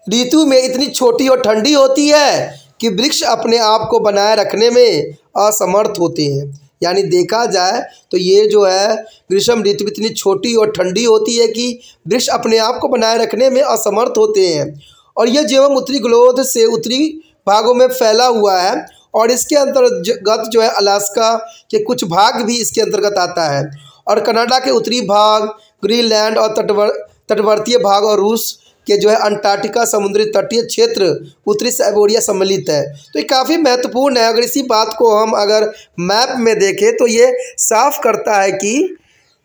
ऋतु में इतनी छोटी और ठंडी होती है कि वृक्ष अपने आप को बनाए रखने में असमर्थ होते हैं। यानी देखा जाए तो ये जो है ग्रीष्म ऋतु इतनी छोटी और ठंडी होती है कि वृक्ष अपने आप को बनाए रखने में असमर्थ होते हैं। और यह जीवन उत्तरी ग्लोध से उत्तरी भागों में फैला हुआ है और इसके अंतर्गत जो है, अलास्का के कुछ भाग भी इसके अंतर्गत आता है। और कनाडा के उत्तरी भाग, ग्रीनलैंड और तटवर, तटवर्तीय भाग और रूस कि जो है अंटार्कटिका समुद्री तटीय क्षेत्र उत्तरी साइबोरिया सम्मिलित है। तो ये काफ़ी महत्वपूर्ण है। अगर इसी बात को हम अगर मैप में देखें तो ये साफ़ करता है कि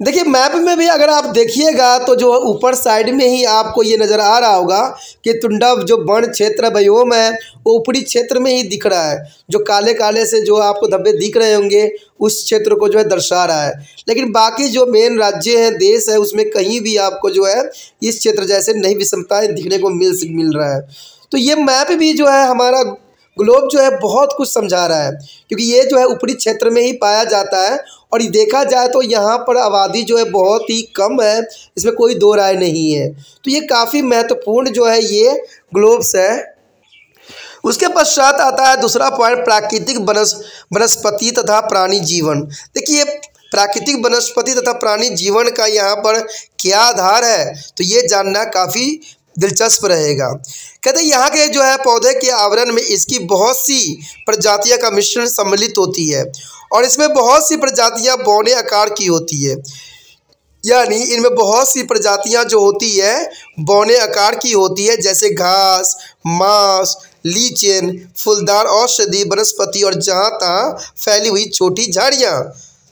देखिए, मैप में भी अगर आप देखिएगा तो जो ऊपर साइड में ही आपको ये नज़र आ रहा होगा कि तुंडा जो वन क्षेत्र बयोम है, वो ऊपरी क्षेत्र में ही दिख रहा है। जो काले काले से जो आपको धब्बे दिख रहे होंगे, उस क्षेत्र को जो है दर्शा रहा है। लेकिन बाकी जो मेन राज्य हैं, देश है, उसमें कहीं भी आपको जो है, इस क्षेत्र जैसे नई विषमताएँ दिखने को मिल मिल रहा है। तो ये मैप भी जो है, हमारा ग्लोब जो है, बहुत कुछ समझा रहा है। क्योंकि ये जो है, ऊपरी क्षेत्र में ही पाया जाता है और देखा जाए तो यहाँ पर आबादी जो है बहुत ही कम है, इसमें कोई दो राय नहीं है। तो ये काफ़ी महत्वपूर्ण जो है ये ग्लोब्स है। उसके पश्चात आता है दूसरा पॉइंट, प्राकृतिक वनस्पति तथा प्राणी जीवन। देखिए प्राकृतिक वनस्पति तथा प्राणी जीवन का यहाँ पर क्या आधार है तो ये जानना काफ़ी दिलचस्प रहेगा। कहते यहाँ के जो है पौधे के आवरण में इसकी बहुत सी प्रजातियाँ का मिश्रण सम्मिलित होती है और इसमें बहुत सी प्रजातियाँ बौने आकार की होती है। यानी इनमें बहुत सी प्रजातियाँ जो होती है, बौने आकार की होती है, जैसे घास, मांस, लीचेन, फूलदार, औषधि, वनस्पति और जहाँ तहाँ फैली हुई छोटी झाड़ियाँ।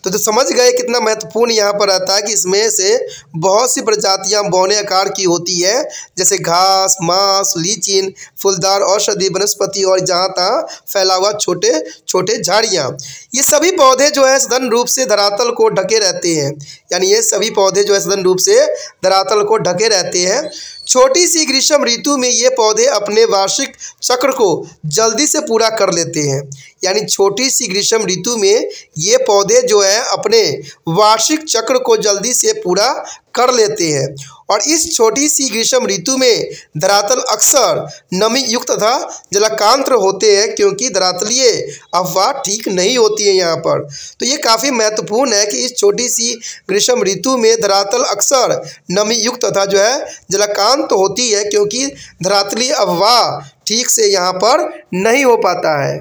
तो, जो समझ गए कितना महत्वपूर्ण यहाँ पर आता है कि इसमें से बहुत सी प्रजातियाँ बौने आकार की होती है जैसे घास मांस लीचिन फूलदार औषधि वनस्पति और जहाँ तहाँ फैला हुआ छोटे छोटे झाड़ियाँ। ये सभी पौधे जो है सदन रूप से धरातल को ढके रहते हैं। यानी ये सभी पौधे जो है सदन रूप से धरातल को ढके रहते हैं। छोटी सी ग्रीष्म ऋतु में ये पौधे अपने वार्षिक चक्र को जल्दी से पूरा कर लेते हैं। यानी छोटी सी ग्रीष्म ऋतु में ये पौधे जो है, अपने वार्षिक चक्र को जल्दी से पूरा कर लेते हैं। और इस छोटी सी ग्रीष्म ऋतु में धरातल अक्सर नमी युक्त तथा जलाकांत्र होते हैं, क्योंकि धरातलीय अफवाह ठीक नहीं होती है यहाँ पर। तो ये काफ़ी महत्वपूर्ण है कि इस छोटी सी ग्रीष्म ऋतु में धरातल अक्सर नमी युक्त तथा जो है, जलाकांत होती है, क्योंकि धरातलीय अफवाह ठीक से यहाँ पर नहीं हो पाता है।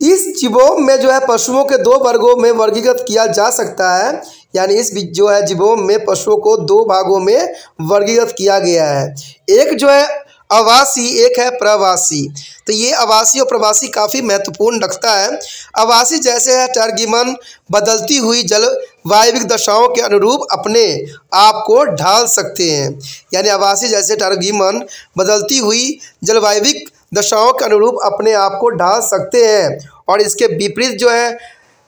इस जीवों में जो है पशुओं के दो वर्गों में वर्गीकृत किया जा सकता है। यानी इस जो है जीवों में पशुओं को दो भागों में वर्गीकृत किया गया है। एक जो है आवासी एक है प्रवासी तो ये आवासी और प्रवासी काफ़ी महत्वपूर्ण रखता है। आवासी जैसे है टर्गिमन, बदलती हुई जल वायविक दशाओं के अनुरूप अपने आप को ढाल सकते हैं। यानी आवासी जैसे टर्गिमन, बदलती हुई जलवायविक दशाओं के अनुरूप अपने आप को ढाल सकते हैं। और इसके विपरीत जो है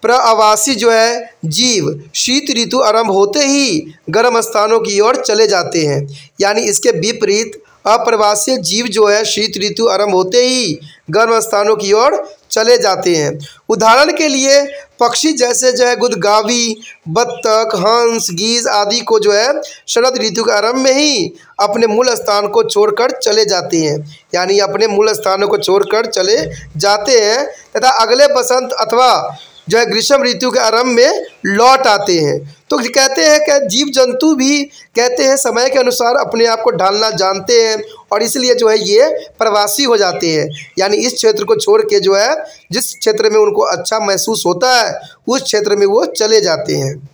प्रवासी जो है, जीव शीत ऋतु आरंभ होते ही गर्म स्थानों की ओर चले जाते हैं। यानी इसके विपरीत अप्रवासी जीव जो है, शीत ऋतु आरंभ होते ही गर्म स्थानों की ओर चले जाते हैं। उदाहरण के लिए पक्षी जैसे जो है, गुदगावी, बत्तख, हंस, गीज आदि को जो है, शरद ऋतु के आरंभ में ही अपने मूल स्थान को छोड़कर चले जाते हैं। यानी अपने मूल स्थानों को छोड़कर चले जाते हैं। तथा अगले बसंत अथवा जो है ग्रीष्म ऋतु के आरंभ में लौट आते हैं। तो कहते हैं कि जीव जंतु भी कहते हैं समय के अनुसार अपने आप को ढालना जानते हैं और इसलिए जो है ये प्रवासी हो जाते हैं। यानी इस क्षेत्र को छोड़ के जो है, जिस क्षेत्र में उनको अच्छा महसूस होता है, उस क्षेत्र में वो चले जाते हैं।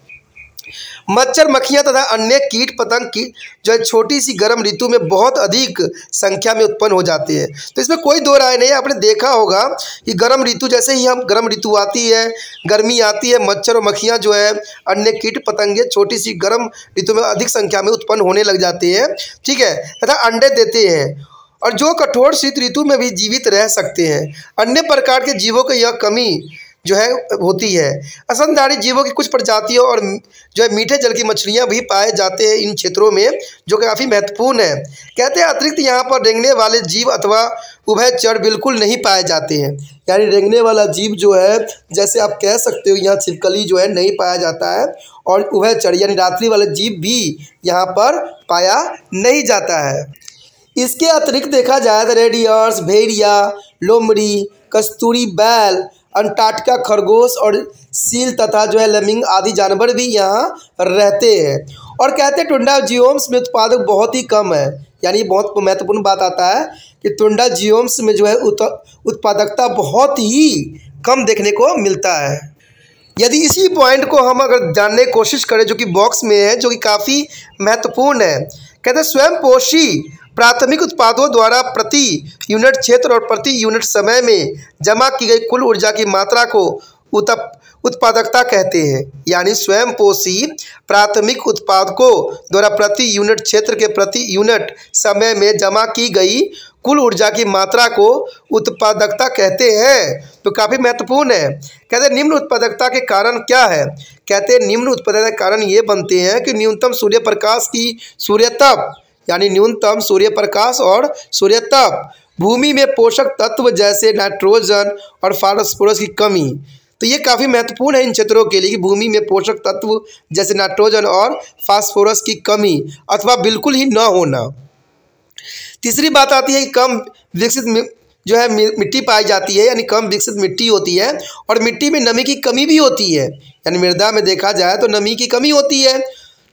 मच्छर, मक्खियाँ तथा अन्य कीट पतंग की जो है छोटी सी गर्म ऋतु में बहुत अधिक संख्या में उत्पन्न हो जाते हैं। तो इसमें कोई दो राय नहीं आपने देखा होगा कि गर्म ऋतु जैसे ही हम गर्म ऋतु आती है, गर्मी आती है, मच्छर और मक्खियाँ जो है, अन्य कीट पतंगे छोटी सी गर्म ऋतु में अधिक संख्या में उत्पन्न होने लग जाते हैं। ठीक है? तथा अंडे देते हैं। और जो कठोर शीत ऋतु में भी जीवित रह सकते हैं। अन्य प्रकार के जीवों की यह कमी जो है, होती है। असंधारी जीवों की कुछ प्रजातियों और जो है, मीठे जल की मछलियाँ भी पाए जाते हैं इन क्षेत्रों में, जो काफ़ी महत्वपूर्ण है। कहते हैं, अतिरिक्त यहाँ पर रेंगने वाले जीव अथवा उभयचर बिल्कुल नहीं पाए जाते हैं। यानी रेंगने वाला जीव जो है, जैसे आप कह सकते हो, यहाँ छिपकली जो है, नहीं पाया जाता है और उभयचर यानी रात्रि वाला जीव भी यहाँ पर पाया नहीं जाता है। इसके अतिरिक्त देखा जाए तो रेडियर्स, भेड़िया, लोमड़ी, कस्तूरी बैल अंटार्कटिका, खरगोश और सील तथा जो है लमिंग आदि जानवर भी यहाँ रहते हैं। और कहते हैं टुंडा जियोम्स में उत्पादक बहुत ही कम है। यानी बहुत महत्वपूर्ण बात आता है कि टुंडा जियोम्स में जो है उत्पादकता बहुत ही कम देखने को मिलता है। यदि इसी पॉइंट को हम अगर जानने की कोशिश करें जो कि बॉक्स में है, जो कि काफ़ी महत्वपूर्ण है। कहते हैं स्वयं पोषी प्राथमिक उत्पादों द्वारा प्रति यूनिट क्षेत्र और प्रति यूनिट समय में जमा की गई कुल ऊर्जा की मात्रा को उतप, उत्पादकता कहते हैं। यानी स्वयं पोषी प्राथमिक उत्पादकों द्वारा प्रति यूनिट क्षेत्र के प्रति यूनिट समय में जमा की गई कुल ऊर्जा की मात्रा को उत्पादकता कहते हैं। तो काफ़ी महत्वपूर्ण है। कहते निम्न उत्पादकता के कारण क्या है? कहते निम्न उत्पादकता के कारण ये बनते हैं कि न्यूनतम सूर्य प्रकाश की सूर्य तप यानी न्यूनतम सूर्य प्रकाश और सूर्य तप भूमि में पोषक तत्व जैसे नाइट्रोजन और फास्फोरस की कमी। तो ये काफ़ी महत्वपूर्ण है इन क्षेत्रों के लिए कि भूमि में पोषक तत्व जैसे नाइट्रोजन और फास्फोरस की कमी अथवा बिल्कुल ही न होना। तीसरी बात आती है कि कम विकसित जो है मिट्टी पाई जाती है, यानी कम विकसित मिट्टी होती है, और मिट्टी में नमी की कमी भी होती है। यानी मृदा में देखा जाए तो नमी की कमी होती है।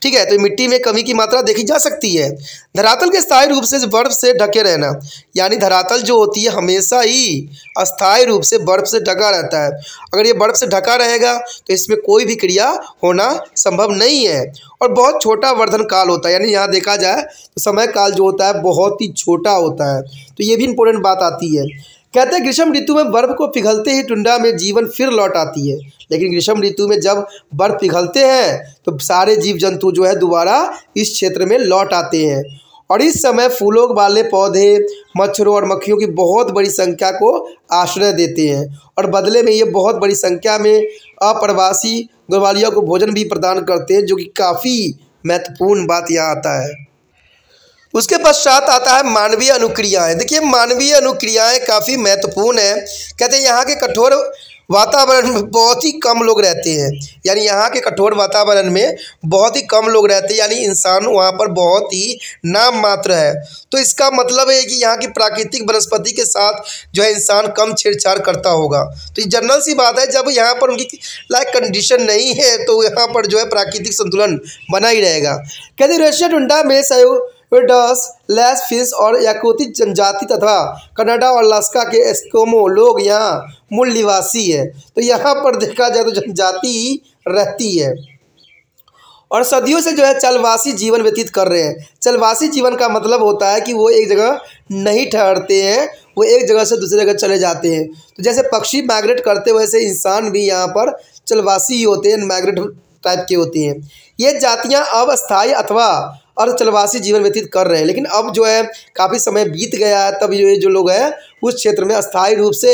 ठीक है तो मिट्टी में कमी की मात्रा देखी जा सकती है। धरातल के स्थायी रूप से बर्फ़ से ढके रहना, यानी धरातल जो होती है, हमेशा ही अस्थायी रूप से बर्फ़ से ढका रहता है। अगर ये बर्फ़ से ढका रहेगा तो इसमें कोई भी क्रिया होना संभव नहीं है। और बहुत छोटा वर्धन काल होता है, यानी यहाँ देखा जाए तो समय काल जो होता है, बहुत ही छोटा होता है। तो ये भी इंपॉर्टेंट बात आती है। कहते हैं ग्रीष्म ऋतु में बर्फ़ को पिघलते ही टुंडा में जीवन फिर लौट आती है। लेकिन ग्रीष्म ऋतु में जब बर्फ़ पिघलते हैं तो सारे जीव जंतु जो है दोबारा इस क्षेत्र में लौट आते हैं। और इस समय फूलों वाले पौधे, मच्छरों और मक्खियों की बहुत बड़ी संख्या को आश्रय देते हैं। और बदले में ये बहुत बड़ी संख्या में अप्रवासी गुरवालियों को भोजन भी प्रदान करते हैं, जो कि काफ़ी महत्वपूर्ण बात यहाँ आता है। उसके पश्चात आता है मानवीय अनुक्रियाएँ। देखिए, मानवीय अनुक्रियाएँ काफ़ी महत्वपूर्ण है। कहते हैं, यहाँ के कठोर वातावरण में बहुत ही कम लोग रहते हैं। यानी यहाँ के कठोर वातावरण में बहुत ही कम लोग रहते हैं। यानी इंसान वहाँ पर बहुत ही नाम मात्र है। तो इसका मतलब है कि यहाँ की प्राकृतिक वनस्पति के साथ जो है इंसान कम छेड़छाड़ करता होगा। तो ये जनरल सी बात है, जब यहाँ पर उनकी लाइक कंडीशन नहीं है तो यहाँ पर जो है प्राकृतिक संतुलन बना ही रहेगा। कहते रशिया टुंडा में सहयोग पेडस लैस फ़िश और याकोती जनजाति तथा कनाडा और अलास्का के एस्कोमो लोग यहाँ मूल निवासी है। तो यहाँ पर देखा जाए तो जनजाति रहती है। और सदियों से जो है चलवासी जीवन व्यतीत कर रहे हैं। चलवासी जीवन का मतलब होता है कि वो एक जगह नहीं ठहरते हैं, वो एक जगह से दूसरी जगह चले जाते हैं। तो जैसे पक्षी माइग्रेट करते वैसे इंसान भी यहाँ पर चलवासी ही होते हैं माइग्रेट टाइप के होते हैं। ये जातियाँ अब अस्थायी अथवा अर्धचलवासी जीवन व्यतीत कर रहे हैं। लेकिन अब जो है, काफ़ी समय बीत गया है, तब ये जो लोग हैं, उस क्षेत्र में अस्थायी रूप से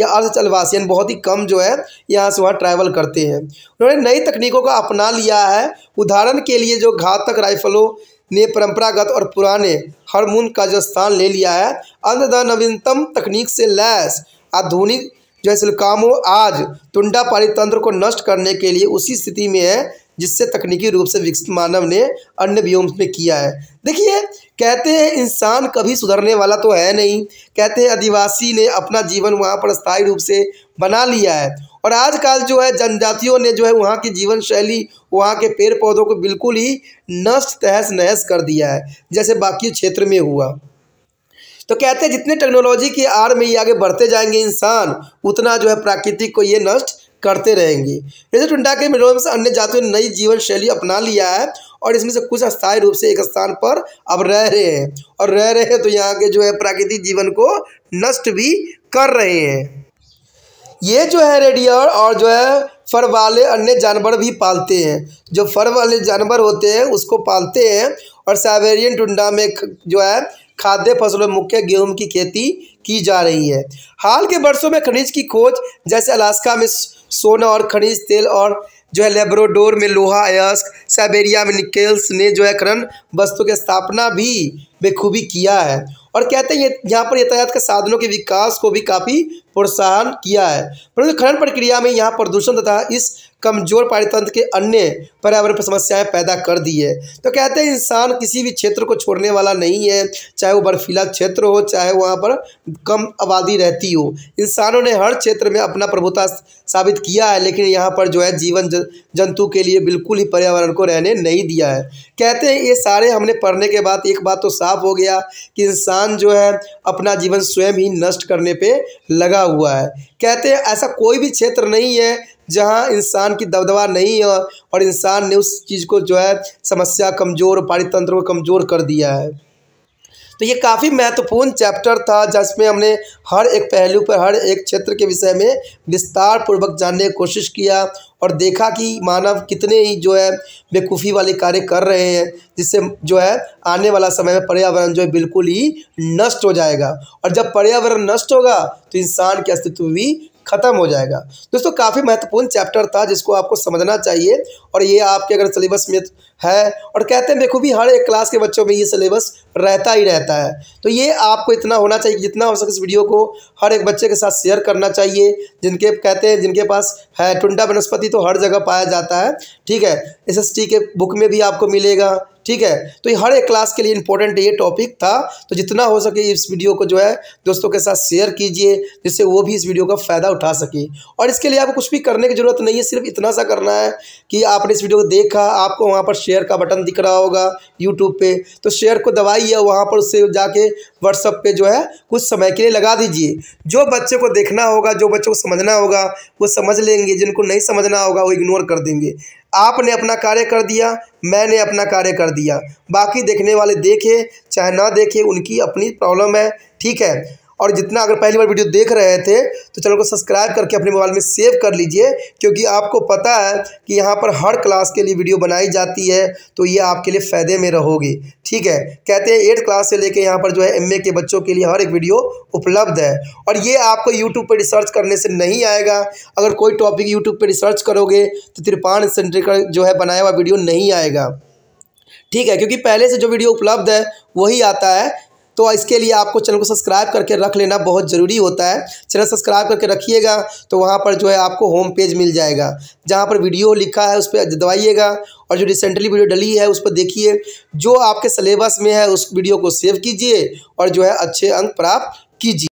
या अर्धचलवासी यानी बहुत ही कम जो है, यहाँ से वहाँ ट्रैवल करते हैं। उन्होंने नई तकनीकों का अपना लिया है। उदाहरण के लिए जो घातक राइफलों ने परंपरागत और पुराने हारमोन का जो स्थान ले लिया है अंततः नवीनतम तकनीक से लैस आधुनिक जो कामों आज टुंडा तंत्र को नष्ट करने के लिए उसी स्थिति में है जिससे तकनीकी रूप से विकसित मानव ने अन्य व्योम्स में किया है। देखिए, कहते हैं, इंसान कभी सुधरने वाला तो है नहीं। कहते हैं, आदिवासी ने अपना जीवन वहाँ पर स्थायी रूप से बना लिया है। और आजकल जो है, जनजातियों ने जो है, वहाँ की जीवन शैली वहाँ के पेड़ पौधों को बिल्कुल ही नष्ट, तहस नहस कर दिया है, जैसे बाकी क्षेत्र में हुआ। तो कहते हैं, जितने टेक्नोलॉजी की आड़ में ये आगे बढ़ते जाएँगे इंसान, उतना जो है प्राकृतिक को ये नष्ट करते रहेंगे। जैसे टुंडा के मिलों में से अन्य जातियों ने नई जीवन शैली अपना लिया है और इसमें से कुछ अस्थायी रूप से एक स्थान पर अब रह रहे हैं। और रह रहे हैं तो यहाँ के जो है प्राकृतिक जीवन को नष्ट भी कर रहे हैं। ये जो है रेडियर और जो है फर वाले अन्य जानवर भी पालते हैं। जो फर वाले जानवर होते हैं, उसको पालते हैं और साइबेरियन टुंडा में जो है खाद्य फ़सलों में मुख्य गेहूँ की खेती की जा रही है। हाल के वर्षों में खनिज की खोज जैसे अलास्का में सोना और खनिज, तेल और जो है लेब्रोडोर में लोहा, अयस्क साइबेरिया में निकेल्स ने जो है खनन वस्तु की स्थापना भी बेखूबी किया है। और कहते हैं, यहाँ पर यातायात के साधनों के विकास को भी काफ़ी प्रोत्साहन किया है। परंतु खनन प्रक्रिया में यहाँ प्रदूषण तथा इस कमज़ोर पारितंत्र के अन्य पर्यावरण पर समस्याएँ पैदा कर दी है। तो कहते हैं, इंसान किसी भी क्षेत्र को छोड़ने वाला नहीं है, चाहे वो बर्फीला क्षेत्र हो, चाहे वहाँ पर कम आबादी रहती हो। इंसानों ने हर क्षेत्र में अपना प्रभुता साबित किया है, लेकिन यहाँ पर जो है जीवन जंतु के लिए बिल्कुल ही पर्यावरण को रहने नहीं दिया है। कहते हैं, ये सारे हमने पढ़ने के बाद एक बात तो साफ़ हो गया कि इंसान जो है अपना जीवन स्वयं ही नष्ट करने पर लगा हुआ है। कहते हैं, ऐसा कोई भी क्षेत्र नहीं है जहाँ इंसान की दबदबा नहीं है और इंसान ने उस चीज़ को जो है समस्या कमज़ोर, पारितंत्र को कमज़ोर कर दिया है। तो ये काफ़ी महत्वपूर्ण चैप्टर था, जिसमें हमने हर एक पहलू पर, हर एक क्षेत्र के विषय में विस्तार पूर्वक जानने की कोशिश किया और देखा कि मानव कितने ही जो है बेवकूफ़ी वाले कार्य कर रहे हैं, जिससे जो है आने वाला समय में पर्यावरण जो है बिल्कुल ही नष्ट हो जाएगा। और जब पर्यावरण नष्ट होगा तो इंसान के अस्तित्व भी ख़त्म हो जाएगा। दोस्तों, काफ़ी महत्वपूर्ण चैप्टर था जिसको आपको समझना चाहिए और ये आपके अगर सिलेबस में है और कहते हैं, देखो भी हर एक क्लास के बच्चों में ये सिलेबस रहता ही रहता है। तो ये आपको इतना होना चाहिए, जितना हो सके इस वीडियो को हर एक बच्चे के साथ शेयर करना चाहिए, जिनके कहते हैं, जिनके पास है, टुंडा वनस्पति तो हर जगह पाया जाता है, ठीक है? एसएसटी के बुक में भी आपको मिलेगा ठीक है? तो ये हर एक क्लास के लिए इंपॉर्टेंट ये टॉपिक था। तो जितना हो सके इस वीडियो को जो है, दोस्तों के साथ शेयर कीजिए, जिससे वो भी इस वीडियो का फ़ायदा उठा सके। और इसके लिए आपको कुछ भी करने की ज़रूरत नहीं है, सिर्फ़ इतना सा करना है कि आपने इस वीडियो को देखा, आपको वहाँ पर शेयर का बटन दिख रहा होगा यूट्यूब पर तो शेयर को दबाइए वहाँ पर उससे जाके व्हाट्सअप पर जो है, कुछ समय के लिए लगा दीजिए। जो बच्चे को देखना होगा, जो बच्चों को समझना होगा, वो समझ लेंगे, जिनको नहीं समझना होगा, वो इग्नोर कर देंगे। आपने अपना कार्य कर दिया, मैंने अपना कार्य कर दिया। बाकी देखने वाले देखे, चाहे ना देखे, उनकी अपनी प्रॉब्लम है, ठीक है। और जितना अगर पहली बार वीडियो देख रहे थे तो चैनल को सब्सक्राइब करके अपने मोबाइल में सेव कर लीजिए, क्योंकि आपको पता है कि यहाँ पर हर क्लास के लिए वीडियो बनाई जाती है तो ये आपके लिए फ़ायदे में रहोगी। ठीक है? कहते हैं एट क्लास से लेके यहाँ पर जो है एम के बच्चों के लिए हर एक वीडियो उपलब्ध है। और ये आपको यूट्यूब पर रिसर्च करने से नहीं आएगा। अगर कोई टॉपिक यूट्यूब पर रिसर्च करोगे तो त्रिपाण सेंटर का जो है बनाया हुआ वीडियो नहीं आएगा। ठीक है? क्योंकि पहले से जो वीडियो उपलब्ध है, वही आता है। तो इसके लिए आपको चैनल को सब्सक्राइब करके रख लेना, बहुत ज़रूरी होता है। चैनल सब्सक्राइब करके रखिएगा तो वहाँ पर जो है आपको होम पेज मिल जाएगा। जहाँ पर वीडियो लिखा है, उस पर दबाइएगा, और जो रिसेंटली वीडियो डली है, उस पर देखिए। जो आपके सिलेबस में है, उस वीडियो को सेव कीजिए, और जो है अच्छे अंक प्राप्त कीजिए।